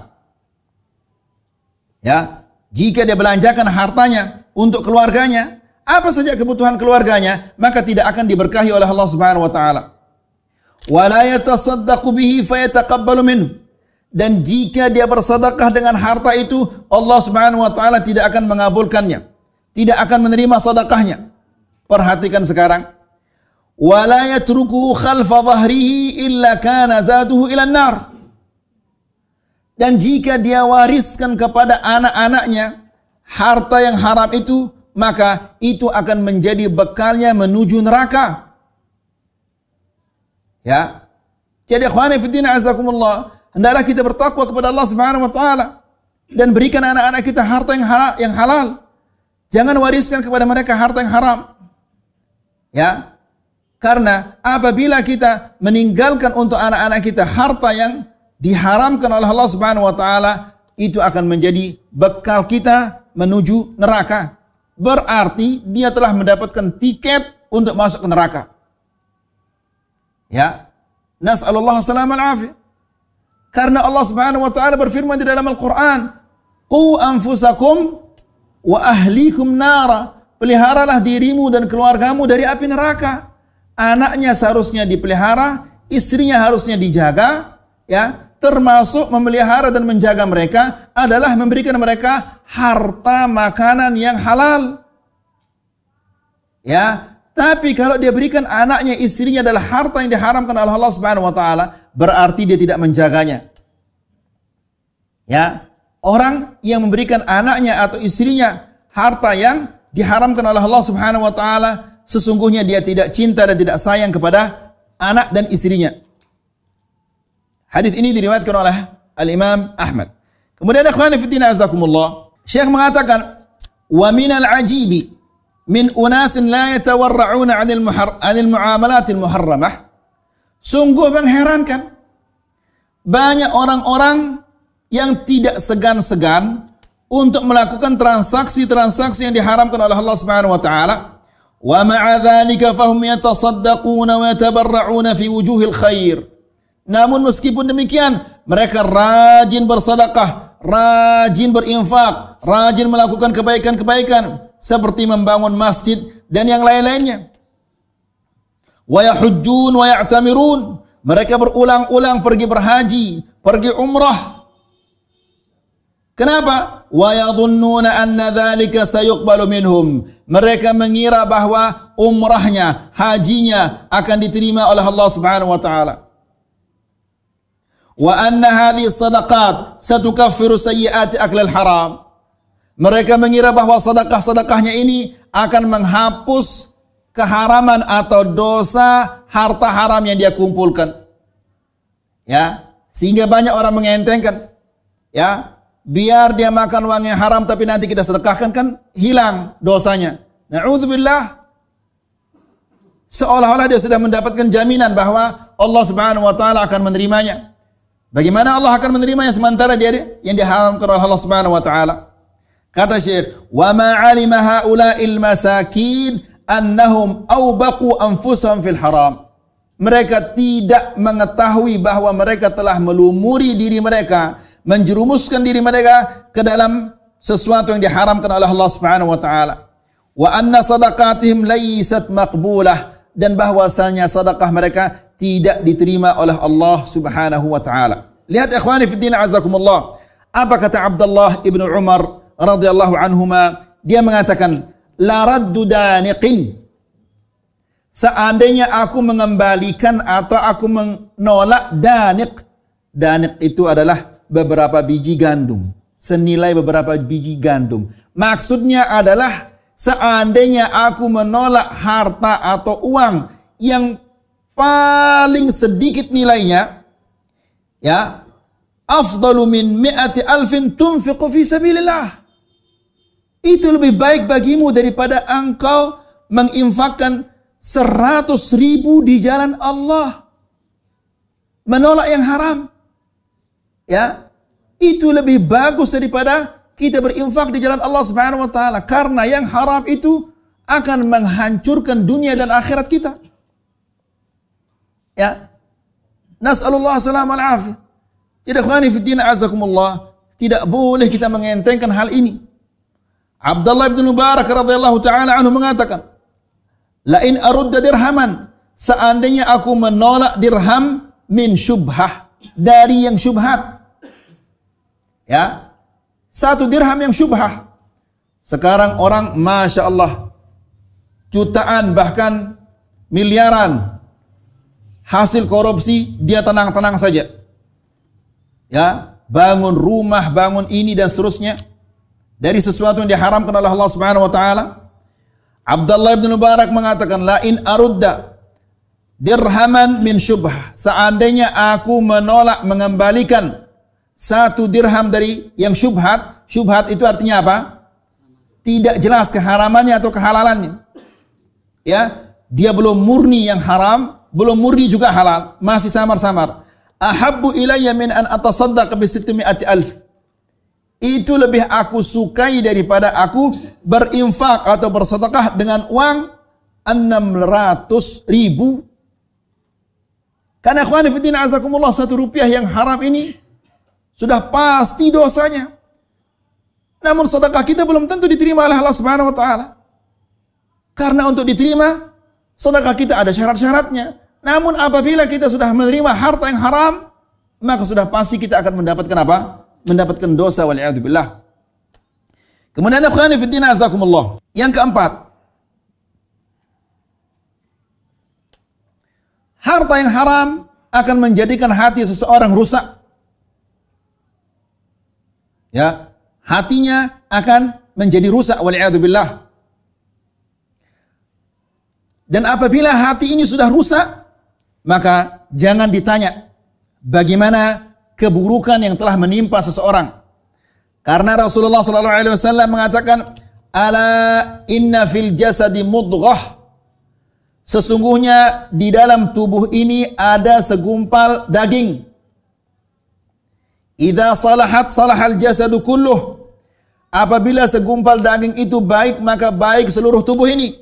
Ya, jika dia belanjakan hartanya untuk keluarganya, apa saja kebutuhan keluarganya, maka tidak akan diberkahi oleh Allah Subhanahu wa taala. Wala yatasaddaqu bihi fayataqabbalu minhu. Dan jika dia bersedekah dengan harta itu, Allah Subhanahu wa taala tidak akan mengabulkannya. Tidak akan menerima sedekahnya. Perhatikan sekarang. Wala yatrukuhu khalfa dhahrihi illa kana zaduhu ila nar. Dan jika dia wariskan kepada anak-anaknya harta yang haram itu, maka itu akan menjadi bekalnya menuju neraka. Ya. Jadi ikhwani fillah azakumullah, hendaklah kita bertakwa kepada Allah Subhanahu wa taala dan berikan anak-anak kita harta yang halal, yang halal. Jangan wariskan kepada mereka harta yang haram. Ya. Karena apabila kita meninggalkan untuk anak-anak kita harta yang diharamkan oleh Allah Subhanahu wa taala, itu akan menjadi bekal kita menuju neraka berarti dia telah mendapatkan tiket untuk masuk ke neraka. Ya. Nas'alullah salam al Karena Allah Subhanahu wa taala berfirman di dalam Al-Qur'an, "Qu anfusakum wa ahlikum nara." Peliharalah dirimu dan keluargamu dari api neraka. Anaknya seharusnya dipelihara, istrinya harusnya dijaga, ya termasuk memelihara dan menjaga mereka adalah memberikan mereka harta makanan yang halal. Ya, tapi kalau dia berikan anaknya, istrinya adalah harta yang diharamkan oleh Allah Subhanahu wa taala, berarti dia tidak menjaganya. Ya. orang yang memberikan anaknya atau istrinya harta yang diharamkan oleh Allah Subhanahu wa taala, sesungguhnya dia tidak cinta dan tidak sayang kepada anak dan istrinya. Hadis ini diriwayatkan oleh Al-Imam Ahmad. Kemudian ikhwan fillah azakumullah, Syekh mengatakan wa minal ajibi min unasin la yatawarra'una 'anil muhar 'anil muamalatil muharramah. Sungguh mengherankan banyak orang-orang yang tidak segan-segan untuk melakukan transaksi-transaksi yang diharamkan oleh Allah Subhanahu wa taala. Wa ma'a dzalika fahum yatasaddaquna wa yatabarra'una fi wujuhil khair. Namun meskipun demikian, mereka rajin bersedekah, rajin berinfak, rajin melakukan kebaikan-kebaikan seperti membangun masjid dan yang lain-lainnya. Wa yahujjun wa ya'tamirun. Mereka berulang-ulang pergi berhaji, pergi umrah, Kenapa? Wa yadhunnuna anna dzalika sayuqbalu minhum. Mereka mengira bahwa umrahnya, hajinya akan diterima oleh Allah Subhanahu wa taala. Wa anna hadhihi sadaqat satukaffiru sayyiati aklil haram. Mereka mengira bahwa sedekah-sedekahnya ini akan menghapus keharaman atau dosa harta haram yang dia kumpulkan. Ya, sehingga banyak orang mengentengkan ya biar dia makan uang yang haram tapi nanti kita sedekahkan kan hilang dosanya. Na'udzubillah. Seolah-olah dia sudah mendapatkan jaminan bahwa Allah Subhanahu wa taala akan menerimanya. Bagaimana Allah akan menerimanya sementara dia yang diharamkan oleh Allah Subhanahu wa taala? Kata Syekh, "Wa ma 'alima haula'il masakin annahum awbaqu anfusahum fil haram." Mereka tidak mengetahui bahwa mereka telah melumuri diri mereka menjerumuskan diri mereka ke dalam sesuatu yang diharamkan oleh Allah Subhanahu wa taala. Wa anna sadaqatihim laysat maqbulah dan bahwasanya sedekah mereka tidak diterima oleh Allah Subhanahu wa taala. Lihat ikhwani fi din azakumullah. Apa kata Abdullah ibnu Umar radhiyallahu anhuma? Dia mengatakan la raddu daniqin. Seandainya aku mengembalikan atau aku menolak danik. Danik itu adalah beberapa biji gandum. Senilai beberapa biji gandum. Maksudnya adalah seandainya aku menolak harta atau uang yang paling sedikit nilainya, ya, afdalu min mi'ati alfin tunfiqu fi sabilillah. Itu lebih baik bagimu daripada engkau menginfakkan seratus ribu di jalan Allah. Menolak yang haram ya itu lebih bagus daripada kita berinfak di jalan Allah Subhanahu wa taala karena yang haram itu akan menghancurkan dunia dan akhirat kita. Ya. Nas'alullah salam al afiyah. Jadi khani fi din azakumullah, tidak boleh kita mengentengkan hal ini. Abdullah bin Mubarak radhiyallahu taala anhu mengatakan, "La in arudda dirhaman, seandainya aku menolak dirham min syubhah dari yang syubhat, Ya. Satu dirham yang syubhah. Sekarang orang Masya Allah. Jutaan bahkan miliaran. Hasil korupsi dia tenang-tenang saja. Ya. Bangun rumah, bangun ini dan seterusnya. Dari sesuatu yang diharamkan oleh Allah Subhanahu wa taala. Abdullah bin Mubarak mengatakan la in arudda dirhaman min syubhah. Seandainya aku menolak mengembalikan satu dirham dari yang syubhat, syubhat itu artinya apa? Tidak jelas keharamannya atau kehalalannya. Ya, dia belum murni yang haram, belum murni juga halal, masih samar-samar. Ahabbu ilayya min an atasaddaq bi mi'ati alf. Itu lebih aku sukai daripada aku berinfak atau bersedekah dengan uang 600 ribu. Karena ikhwan fillah azakumullah satu rupiah yang haram ini sudah pasti dosanya. Namun sedekah kita belum tentu diterima oleh Allah Subhanahu wa taala. Karena untuk diterima sedekah kita ada syarat-syaratnya. Namun apabila kita sudah menerima harta yang haram, maka sudah pasti kita akan mendapatkan apa? Mendapatkan dosa wal billah. Kemudian akhwani fi din azakumullah. Yang keempat, harta yang haram akan menjadikan hati seseorang rusak Ya, hatinya akan menjadi rusak waliyadzubillah. Dan apabila hati ini sudah rusak, maka jangan ditanya bagaimana keburukan yang telah menimpa seseorang. Karena Rasulullah sallallahu alaihi wasallam mengatakan, "Ala inna fil jasadi mudghah." Sesungguhnya di dalam tubuh ini ada segumpal daging. Idza salahat salahal jasadu kulluh. Apabila segumpal daging itu baik maka baik seluruh tubuh ini.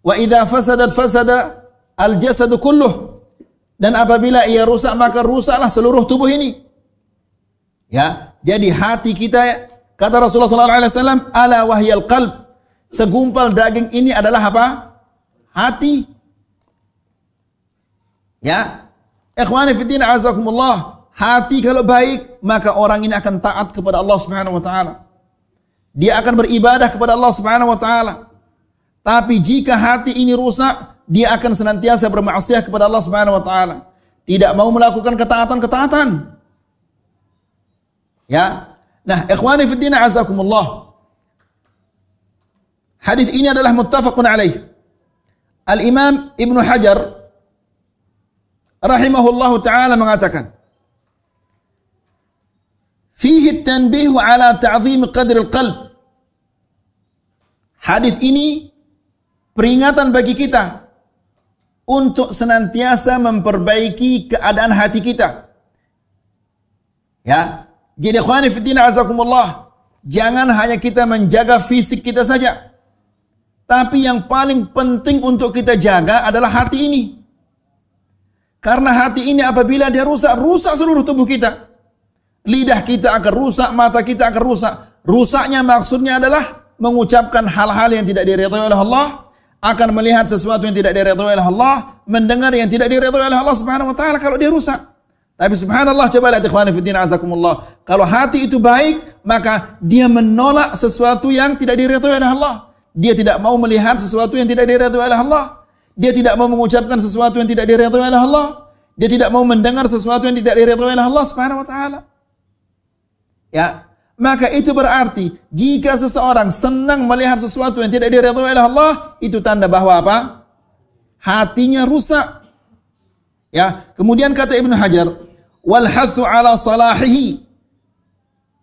Wa idza fasadat fasada al jasadu kulluh. Dan apabila ia rusak maka rusaklah seluruh tubuh ini. Ya, jadi hati kita kata Rasulullah sallallahu alaihi wasallam ala wahyal qalb. Segumpal daging ini adalah apa? Hati. Ya. Ikhwani fi din azakumullah. Hati kalau baik, maka orang ini akan taat kepada Allah Subhanahu wa taala. Dia akan beribadah kepada Allah Subhanahu wa taala. Tapi jika hati ini rusak, dia akan senantiasa bermaksiat kepada Allah Subhanahu wa taala. Tidak mau melakukan ketaatan-ketaatan. Ya. Nah, ikhwani fi din azakumullah. Hadis ini adalah muttafaqun alaih. Al-Imam Ibnu Hajar rahimahullahu taala mengatakan, "Fihi tanbihu ala ta'zim qadr al-qalb." Hadis ini peringatan bagi kita untuk senantiasa memperbaiki keadaan hati kita. Ya, jadi khawani fiddin azakumullah. Jangan hanya kita menjaga fisik kita saja. Tapi yang paling penting untuk kita jaga adalah hati ini. Karena hati ini apabila dia rusak, rusak seluruh tubuh kita. Lidah kita akan rusak, mata kita akan rusak. Rusaknya maksudnya adalah mengucapkan hal-hal yang tidak diridhoi oleh Allah, akan melihat sesuatu yang tidak diridhoi oleh Allah, mendengar yang tidak diridhoi oleh Allah Subhanahu wa taala kalau dia rusak. Tapi subhanallah coba lihat ikhwan fillah azakumullah. Kalau hati itu baik, maka dia menolak sesuatu yang tidak diridhoi oleh Allah. Dia tidak mau melihat sesuatu yang tidak diridhoi oleh Allah. Dia tidak mau mengucapkan sesuatu yang tidak diridhoi oleh Allah. Dia tidak mau mendengar sesuatu yang tidak diridhoi oleh Allah Subhanahu wa taala. Ya, maka itu berarti jika seseorang senang melihat sesuatu yang tidak diridhoi oleh Allah, itu tanda bahwa apa? Hatinya rusak. Ya, kemudian kata Ibnu Hajar, wal ala salahihi.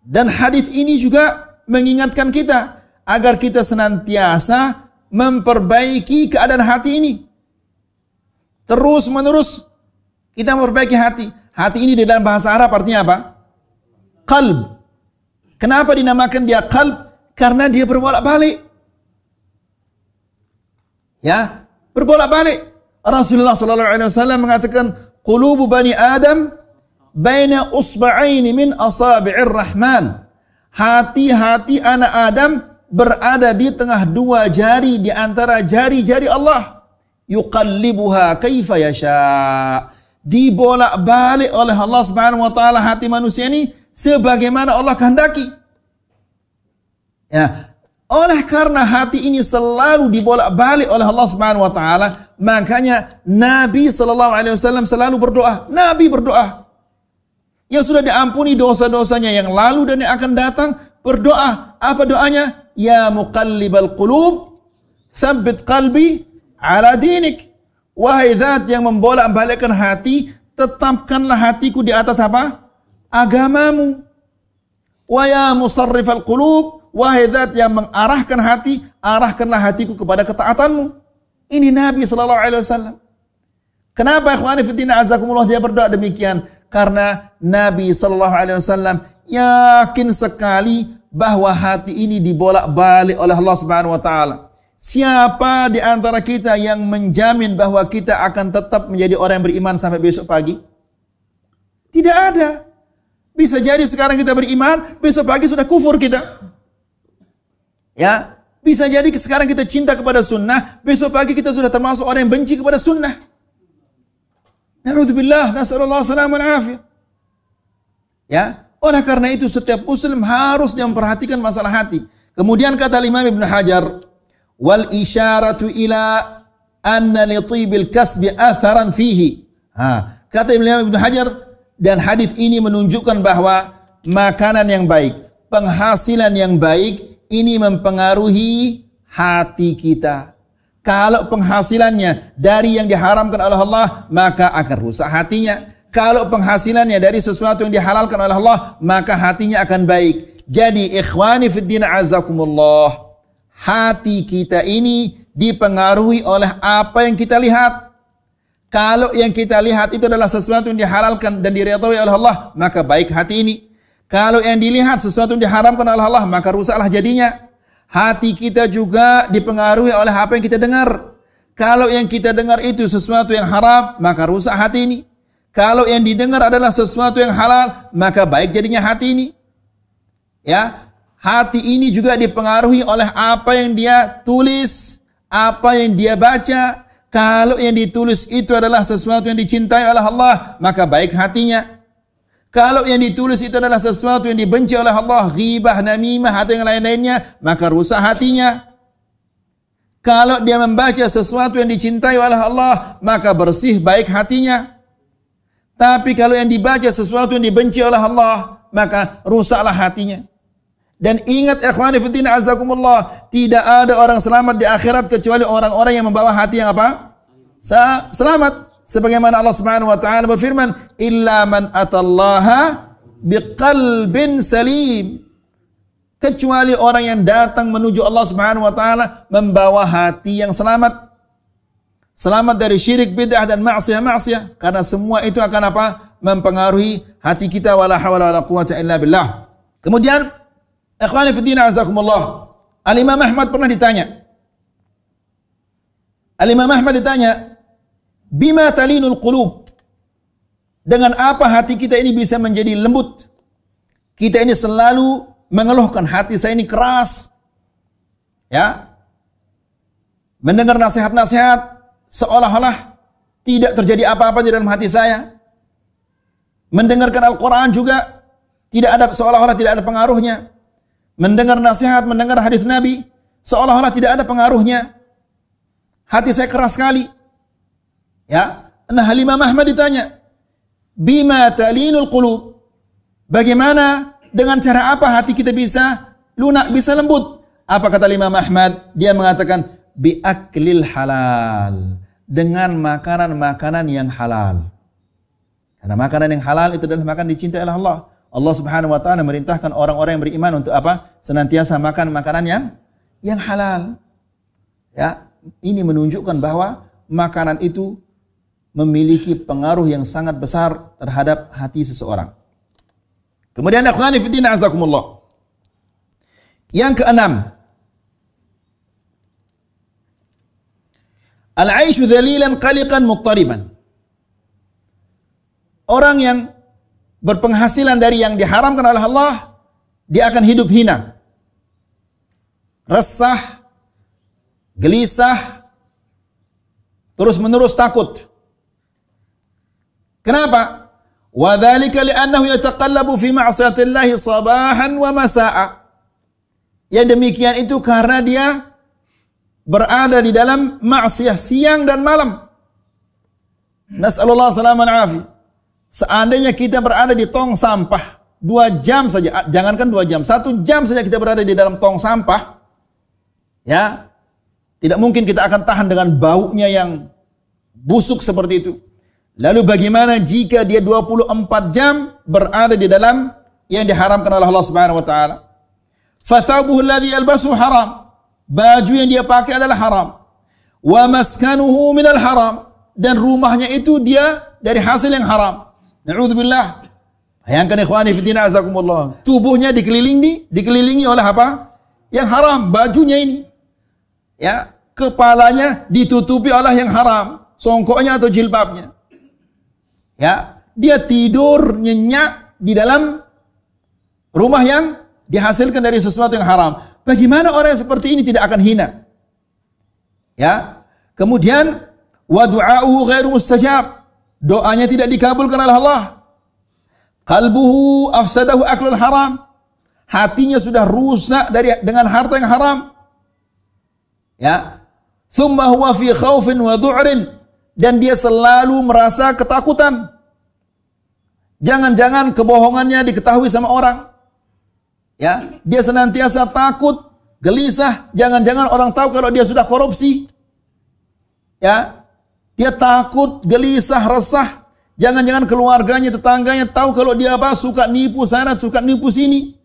Dan hadis ini juga mengingatkan kita agar kita senantiasa memperbaiki keadaan hati ini. Terus menerus kita memperbaiki hati. Hati ini di dalam bahasa Arab artinya apa? Qalb. Kenapa dinamakan dia qalb? Karena dia berbolak-balik. Ya, berbolak-balik. Rasulullah sallallahu alaihi wasallam mengatakan qulubu bani Adam baina usba'aini min asabi'ir rahman. Hati-hati anak Adam berada di tengah dua jari di antara jari-jari Allah. Yuqallibuha kaifa yasha. Dibolak-balik oleh Allah Subhanahu wa taala hati manusia ini sebagaimana Allah kehendaki. Ya, oleh karena hati ini selalu dibolak-balik oleh Allah Subhanahu wa taala, makanya Nabi sallallahu alaihi wasallam selalu berdoa. Nabi berdoa. Yang sudah diampuni dosa-dosanya yang lalu dan yang akan datang, berdoa. Apa doanya? Ya muqallibal qulub, sabbit qalbi ala dinik. Wahai zat yang membolak-balikkan hati, tetapkanlah hatiku di atas apa? Agamamu. Wa ya musarrifal qulub, Wahai zat yang mengarahkan hati, arahkanlah hatiku kepada ketaatanmu. Ini Nabi Sallallahu Alaihi Wasallam. Kenapa ikhwani fiddin azakumullah dia berdoa demikian? Karena Nabi Sallallahu Alaihi Wasallam yakin sekali bahwa hati ini dibolak-balik oleh Allah Subhanahu Wa Taala. Siapa di antara kita yang menjamin bahwa kita akan tetap menjadi orang yang beriman sampai besok pagi? Tidak ada. Bisa jadi sekarang kita beriman, besok pagi sudah kufur kita. Ya, bisa jadi sekarang kita cinta kepada sunnah, besok pagi kita sudah termasuk orang yang benci kepada sunnah. Na'udzubillah, nasallallahu salamu afiyah. Ya, oleh karena itu setiap muslim harus dia memperhatikan masalah hati. Kemudian kata Imam Ibn Hajar, wal isyaratu ila anna li tibil kasbi atharan fihi. Ha, kata Imam Ibn Hajar dan hadis ini menunjukkan bahwa makanan yang baik, penghasilan yang baik ini mempengaruhi hati kita. Kalau penghasilannya dari yang diharamkan oleh Allah, maka akan rusak hatinya. Kalau penghasilannya dari sesuatu yang dihalalkan oleh Allah, maka hatinya akan baik. Jadi ikhwani fiddin azakumullah. Hati kita ini dipengaruhi oleh apa yang kita lihat. Kalau yang kita lihat itu adalah sesuatu yang dihalalkan dan diridhoi oleh Allah, maka baik hati ini. Kalau yang dilihat sesuatu yang diharamkan oleh Allah, maka rusaklah jadinya. Hati kita juga dipengaruhi oleh apa yang kita dengar. Kalau yang kita dengar itu sesuatu yang haram, maka rusak hati ini. Kalau yang didengar adalah sesuatu yang halal, maka baik jadinya hati ini. Ya, hati ini juga dipengaruhi oleh apa yang dia tulis, apa yang dia baca. Kalau yang ditulis itu adalah sesuatu yang dicintai oleh Allah, maka baik hatinya. Kalau yang ditulis itu adalah sesuatu yang dibenci oleh Allah, ghibah, namimah atau yang lain-lainnya, maka rusak hatinya. Kalau dia membaca sesuatu yang dicintai oleh Allah, maka bersih baik hatinya. Tapi kalau yang dibaca sesuatu yang dibenci oleh Allah, maka rusaklah hatinya. Dan ingat ikhwani fiddin azakumullah, tidak ada orang selamat di akhirat kecuali orang-orang yang membawa hati yang apa? Selamat. Sebagaimana Allah Subhanahu wa taala berfirman, "Illa man atallaha biqalbin salim." Kecuali orang yang datang menuju Allah Subhanahu wa taala membawa hati yang selamat. Selamat dari syirik, bid'ah dan maksiat-maksiat karena semua itu akan apa? mempengaruhi hati kita wala hawla wala quwata illa billah. Kemudian ikhwani fi din azakumullah. Al-Imam Ahmad pernah ditanya. Al-Imam Ahmad ditanya, Bima talinul qulub. Dengan apa hati kita ini bisa menjadi lembut? Kita ini selalu mengeluhkan hati saya ini keras. Ya. Mendengar nasihat-nasihat seolah-olah tidak terjadi apa-apa di dalam hati saya. Mendengarkan Al-Quran juga tidak ada seolah-olah tidak ada pengaruhnya. Mendengar nasihat, mendengar hadis Nabi seolah-olah tidak ada pengaruhnya. Hati saya keras sekali. Ya, nah Halimah Mahmad ditanya, "Bima talinul qulub?" Bagaimana dengan cara apa hati kita bisa lunak, bisa lembut? Apa kata Imam Ahmad? Dia mengatakan biaklil halal. Dengan makanan-makanan yang halal. Karena makanan yang halal itu adalah makan dicintai oleh Allah. Allah Subhanahu wa taala merintahkan orang-orang yang beriman untuk apa? Senantiasa makan makanan yang yang halal. Ya, ini menunjukkan bahwa makanan itu memiliki pengaruh yang sangat besar terhadap hati seseorang. Kemudian akhwani din azakumullah. Yang keenam, Al-aishu dhalilan qaliqan muttariban. Orang yang berpenghasilan dari yang diharamkan oleh Allah, dia akan hidup hina. Resah, gelisah, terus menerus takut. Kenapa? Wadzalika li'annahu yataqallabu fi ma'siyatillahi sabahan wa masa'a. Yang demikian itu karena dia berada di dalam maksiat siang dan malam. Nas'alullah salaman afi. Seandainya kita berada di tong sampah dua jam saja, jangankan dua jam, satu jam saja kita berada di dalam tong sampah, ya tidak mungkin kita akan tahan dengan baunya yang busuk seperti itu. Lalu bagaimana jika dia 24 jam berada di dalam yang diharamkan oleh Allah Subhanahu wa taala? Fathabuhu alladhi yalbasu haram. Baju yang dia pakai adalah haram. Wa maskanuhu minal haram dan rumahnya itu dia dari hasil yang haram. Na'udzubillah. Bayangkan ikhwani fi azakumullah. Tubuhnya dikelilingi dikelilingi oleh apa? Yang haram, bajunya ini. Ya, kepalanya ditutupi oleh yang haram, songkoknya atau jilbabnya ya dia tidur nyenyak di dalam rumah yang dihasilkan dari sesuatu yang haram. Bagaimana orang seperti ini tidak akan hina? Ya. Kemudian wa du'a'uhu ghairu mustajab. Doanya tidak dikabulkan oleh Allah. Qalbuhu afsadahu aklul haram. Hatinya sudah rusak dari dengan harta yang haram. Ya. Thumma huwa fi khaufin wa du'rin dan dia selalu merasa ketakutan. Jangan-jangan kebohongannya diketahui sama orang. Ya, dia senantiasa takut, gelisah, jangan-jangan orang tahu kalau dia sudah korupsi. Ya. Dia takut, gelisah, resah. Jangan-jangan keluarganya, tetangganya tahu kalau dia apa? Suka nipu sana, suka nipu sini.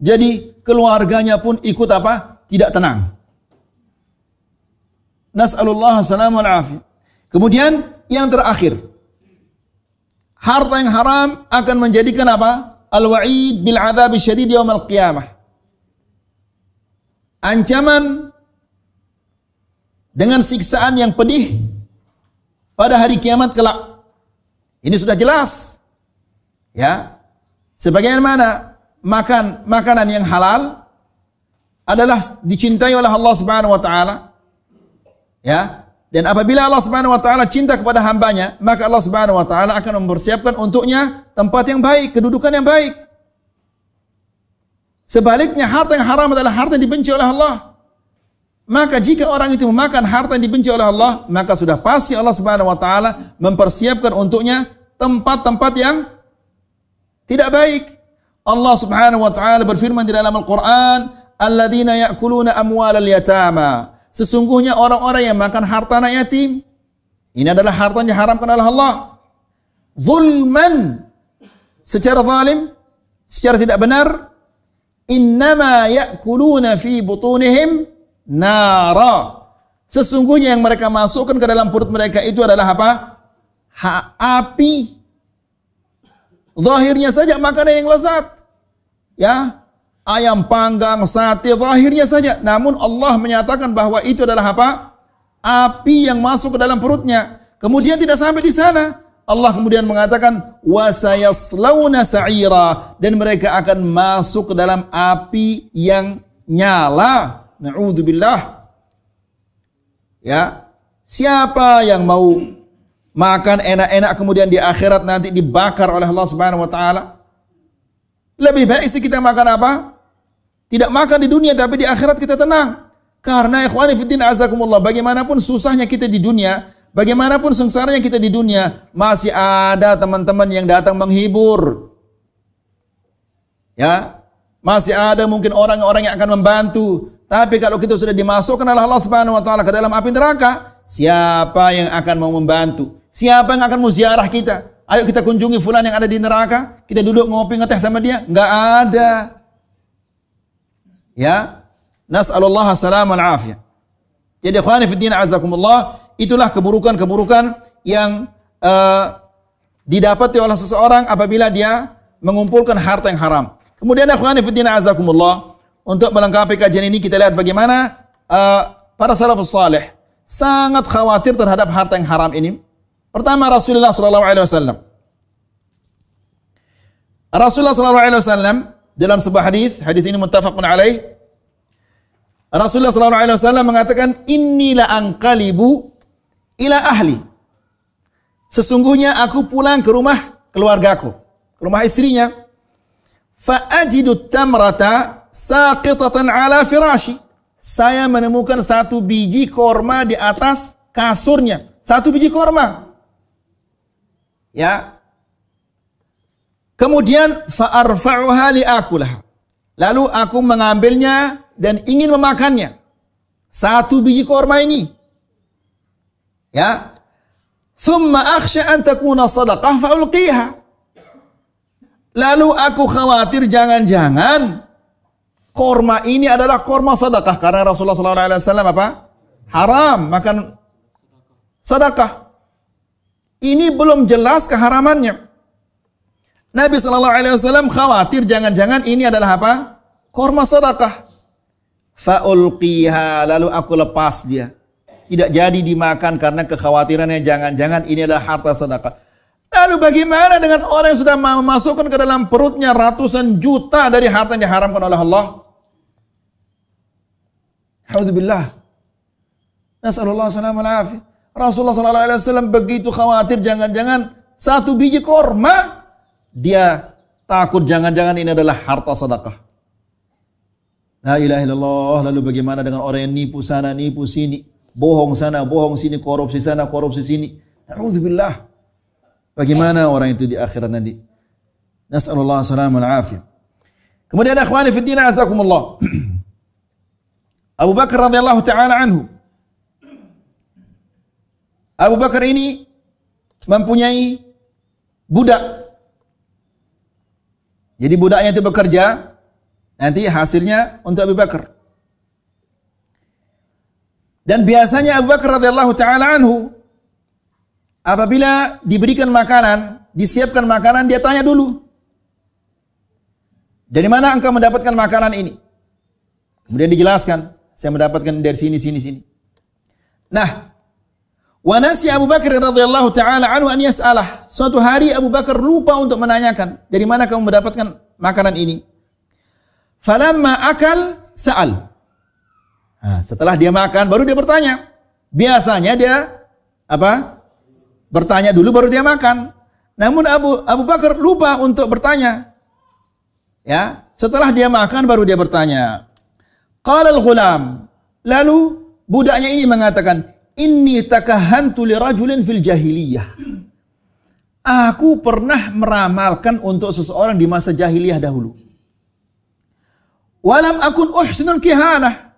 Jadi keluarganya pun ikut apa? Tidak tenang. Nas'alullah salamu alaihi. Kemudian yang terakhir. Harta yang haram akan menjadikan apa? Al-wa'id bil adhab syadid yaum al-qiyamah. Ancaman dengan siksaan yang pedih pada hari kiamat kelak. Ini sudah jelas. Ya. Sebagaimana makan makanan yang halal adalah dicintai oleh Allah Subhanahu wa taala. Ya. Dan apabila Allah Subhanahu wa taala cinta kepada hambanya, maka Allah Subhanahu wa taala akan mempersiapkan untuknya tempat yang baik, kedudukan yang baik. Sebaliknya harta yang haram adalah harta yang dibenci oleh Allah. Maka jika orang itu memakan harta yang dibenci oleh Allah, maka sudah pasti Allah Subhanahu wa taala mempersiapkan untuknya tempat-tempat yang tidak baik. Allah Subhanahu wa taala berfirman di dalam Al-Qur'an, "Alladzina ya'kuluna amwalal yatama." Sesungguhnya orang-orang yang makan harta anak yatim, ini adalah harta yang diharamkan oleh Allah. Zulman secara zalim, secara tidak benar, innama ya'kuluna fi butunihim nara. Sesungguhnya yang mereka masukkan ke dalam perut mereka itu adalah apa? Ha, api. Zahirnya saja makanan yang lezat. Ya, ayam panggang, sate, zahirnya saja. Namun Allah menyatakan bahwa itu adalah apa? Api yang masuk ke dalam perutnya. Kemudian tidak sampai di sana. Allah kemudian mengatakan wasayaslawna sa'ira dan mereka akan masuk ke dalam api yang nyala. Na'udzubillah. Ya. Siapa yang mau makan enak-enak kemudian di akhirat nanti dibakar oleh Allah Subhanahu wa taala? Lebih baik sih kita makan apa? Tidak makan di dunia tapi di akhirat kita tenang. Karena ikhwani fiddin azakumullah, bagaimanapun susahnya kita di dunia, bagaimanapun sengsaranya kita di dunia, masih ada teman-teman yang datang menghibur. Ya, masih ada mungkin orang-orang yang akan membantu. Tapi kalau kita sudah dimasukkan oleh Allah Subhanahu wa taala ke dalam api neraka, siapa yang akan mau membantu? Siapa yang akan muziarah kita? Ayo kita kunjungi fulan yang ada di neraka, kita duduk ngopi ngeteh sama dia? Enggak ada. Ya. Nas'alullah salam wal afiyah. Jadi ikhwani fi din azakumullah, itulah keburukan-keburukan yang uh, didapati oleh seseorang apabila dia mengumpulkan harta yang haram. Kemudian ikhwani fi din azakumullah, untuk melengkapi kajian ini kita lihat bagaimana uh, para salafus salih sangat khawatir terhadap harta yang haram ini. Pertama Rasulullah sallallahu alaihi wasallam. Rasulullah sallallahu alaihi wasallam dalam sebuah hadis, hadis ini muttafaqun alaih. Rasulullah sallallahu alaihi wasallam mengatakan, "Inilah angkalibu ila ahli." Sesungguhnya aku pulang ke rumah keluargaku, ke rumah istrinya. Fa ajidu tamrata saqitatan ala firashi. Saya menemukan satu biji korma di atas kasurnya. Satu biji korma. Ya. Kemudian fa'arfa'uha li'akulah. Lalu aku mengambilnya dan ingin memakannya. Satu biji korma ini. Ya. Thumma akhsha an takuna sadaqah fa'ulqiha. Lalu aku khawatir jangan-jangan korma ini adalah korma sedekah karena Rasulullah SAW apa? Haram makan sedekah. Ini belum jelas keharamannya. Nabi SAW khawatir jangan-jangan ini adalah apa? Korma sedekah. Faulqiha lalu aku lepas dia. Tidak jadi dimakan karena kekhawatirannya jangan-jangan ini adalah harta sedekah. Lalu bagaimana dengan orang yang sudah memasukkan ke dalam perutnya ratusan juta dari harta yang diharamkan oleh Allah? Alhamdulillah. Nasallallahu alaihi Rasulullah sallallahu alaihi wasallam begitu khawatir jangan-jangan satu biji korma dia takut jangan-jangan ini adalah harta sedekah. La ilaha illallah. Lalu bagaimana dengan orang yang nipu sana, nipu sini, bohong sana, bohong sini, korupsi sana, korupsi sini. Alhamdulillah. Bagaimana orang itu di akhirat nanti. Nas'alullah salam al afiyah. Kemudian akhwani fi din azakumullah. Abu Bakar radhiyallahu taala anhu. Abu Bakar ini mempunyai budak. Jadi budaknya itu bekerja, nanti hasilnya untuk Abu Bakar. Dan biasanya Abu Bakar radhiyallahu taala anhu apabila diberikan makanan, disiapkan makanan, dia tanya dulu. Dari mana engkau mendapatkan makanan ini? Kemudian dijelaskan, saya mendapatkan dari sini, sini, sini. Nah, Wanasi Abu Bakar radhiyallahu taala anhu an yas'alah. Suatu hari Abu Bakar lupa untuk menanyakan, dari mana kamu mendapatkan makanan ini? Falamma akal sa'al. Nah, setelah dia makan baru dia bertanya. Biasanya dia apa? Bertanya dulu baru dia makan. Namun Abu Abu Bakar lupa untuk bertanya. Ya, setelah dia makan baru dia bertanya. Qala al-ghulam. Lalu budaknya ini mengatakan, "Inni takahantu li rajulin fil jahiliyah." Aku pernah meramalkan untuk seseorang di masa jahiliyah dahulu. Walam akun uhsinul kihanah.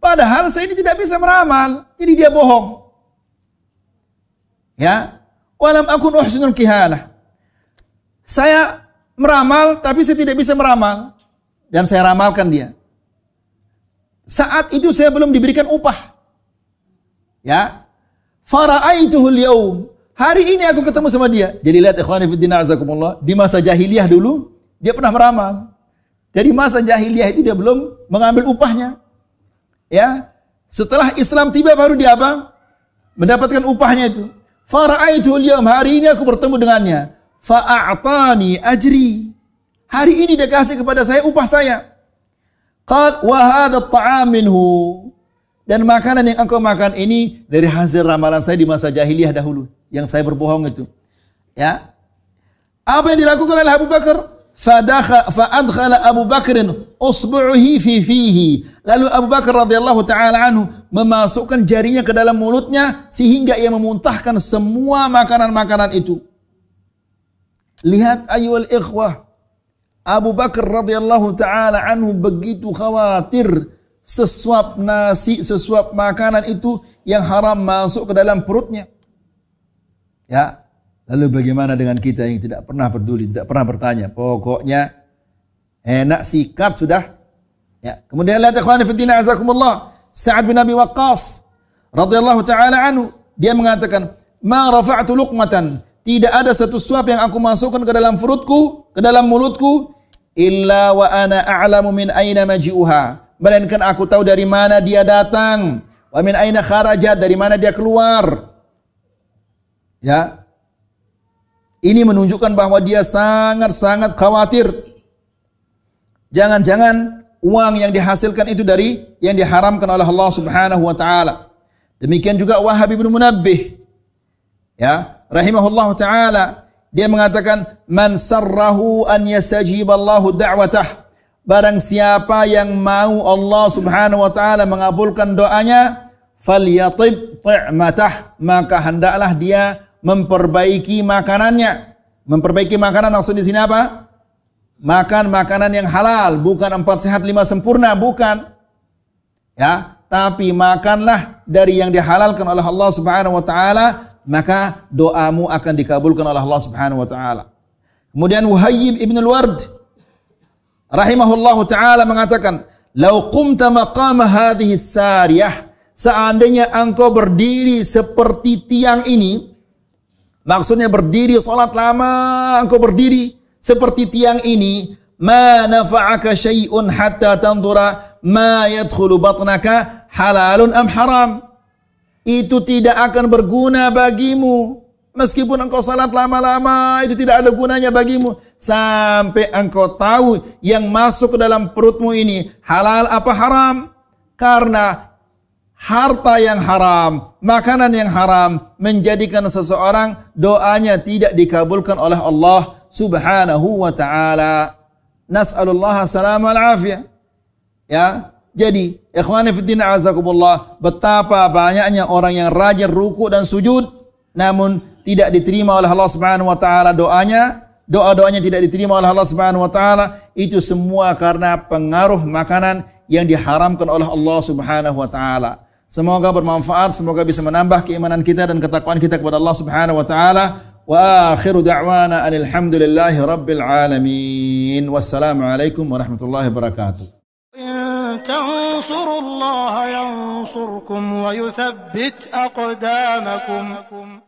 Padahal saya ini tidak bisa meramal. Jadi dia bohong. Ya. Walam akun uhsinul kihanah. Saya meramal tapi saya tidak bisa meramal. Dan saya ramalkan dia. Saat itu saya belum diberikan upah. Ya. Fara'aituhul yaum. Hari ini aku ketemu sama dia. Jadi lihat ikhwani fiddina azakumullah. Di masa jahiliyah dulu, dia pernah meramal. Dari masa jahiliyah itu dia belum mengambil upahnya. Ya, setelah Islam tiba baru dia apa? Mendapatkan upahnya itu. Fara'aitu al hari ini aku bertemu dengannya. Fa'atani ajri. Hari ini dia kasih kepada saya upah saya. Qad wa hadha at minhu. Dan makanan yang engkau makan ini dari hasil ramalan saya di masa jahiliyah dahulu yang saya berbohong itu. Ya. Apa yang dilakukan oleh Abu Bakar? Fadakha fa'adkhala Abu Bakr usbu'uhi fi fihi. Lalu Abu Bakar radhiyallahu taala anhu memasukkan jarinya ke dalam mulutnya sehingga ia memuntahkan semua makanan-makanan itu. Lihat ayuhal ikhwah. Abu Bakar radhiyallahu taala anhu begitu khawatir sesuap nasi, sesuap makanan itu yang haram masuk ke dalam perutnya. Ya, Lalu bagaimana dengan kita yang tidak pernah peduli, tidak pernah bertanya? Pokoknya enak sikat sudah. Ya. Kemudian lihat ikhwan fillah azakumullah. Sa'ad bin Abi Waqqas radhiyallahu taala anhu dia mengatakan, "Ma rafa'tu luqmatan." Tidak ada satu suap yang aku masukkan ke dalam perutku, ke dalam mulutku illa wa ana a'lamu min aina maji'uha. Melainkan aku tahu dari mana dia datang. Wa min aina kharajat, dari mana dia keluar. Ya, ini menunjukkan bahwa dia sangat-sangat khawatir. Jangan-jangan uang yang dihasilkan itu dari yang diharamkan oleh Allah Subhanahu wa taala. Demikian juga Wahab bin Munabbih. Ya, rahimahullah taala dia mengatakan man sarrahu an yastajib Allah da'watah. Barang siapa yang mau Allah Subhanahu wa taala mengabulkan doanya, falyatib ta'matah, maka hendaklah dia memperbaiki makanannya. Memperbaiki makanan maksud di sini apa? Makan makanan yang halal, bukan empat sehat lima sempurna, bukan. Ya, tapi makanlah dari yang dihalalkan oleh Allah Subhanahu wa taala, maka doamu akan dikabulkan oleh Allah Subhanahu wa taala. Kemudian Wahayyib ibn al-Ward rahimahullahu taala mengatakan, "Lau qumta maqama hadhihi sariyah" Seandainya engkau berdiri seperti tiang ini, Maksudnya berdiri salat lama engkau berdiri seperti tiang ini ma nafa'aka syai'un hatta tanzura ma yadkhulu batnaka halalun am haram. Itu tidak akan berguna bagimu. Meskipun engkau salat lama-lama itu tidak ada gunanya bagimu. Sampai engkau tahu yang masuk ke dalam perutmu ini halal apa haram. Karena harta yang haram, makanan yang haram menjadikan seseorang doanya tidak dikabulkan oleh Allah Subhanahu wa taala. Nas'alullah salam al afiyah. Ya, jadi ikhwani din azakumullah, betapa banyaknya orang yang rajin ruku dan sujud namun tidak diterima oleh Allah Subhanahu wa taala doanya, doa-doanya tidak diterima oleh Allah Subhanahu wa taala, itu semua karena pengaruh makanan yang diharamkan oleh Allah Subhanahu wa taala. Semoga bermanfaat, semoga bisa menambah keimanan kita dan ketakwaan kita kepada Allah Subhanahu wa taala. وآخر دعوانا أن الحمد لله رب العالمين. والسلام عليكم ورحمة الله وبركاته. إن تنصروا الله ينصركم ويثبت أقدامكم.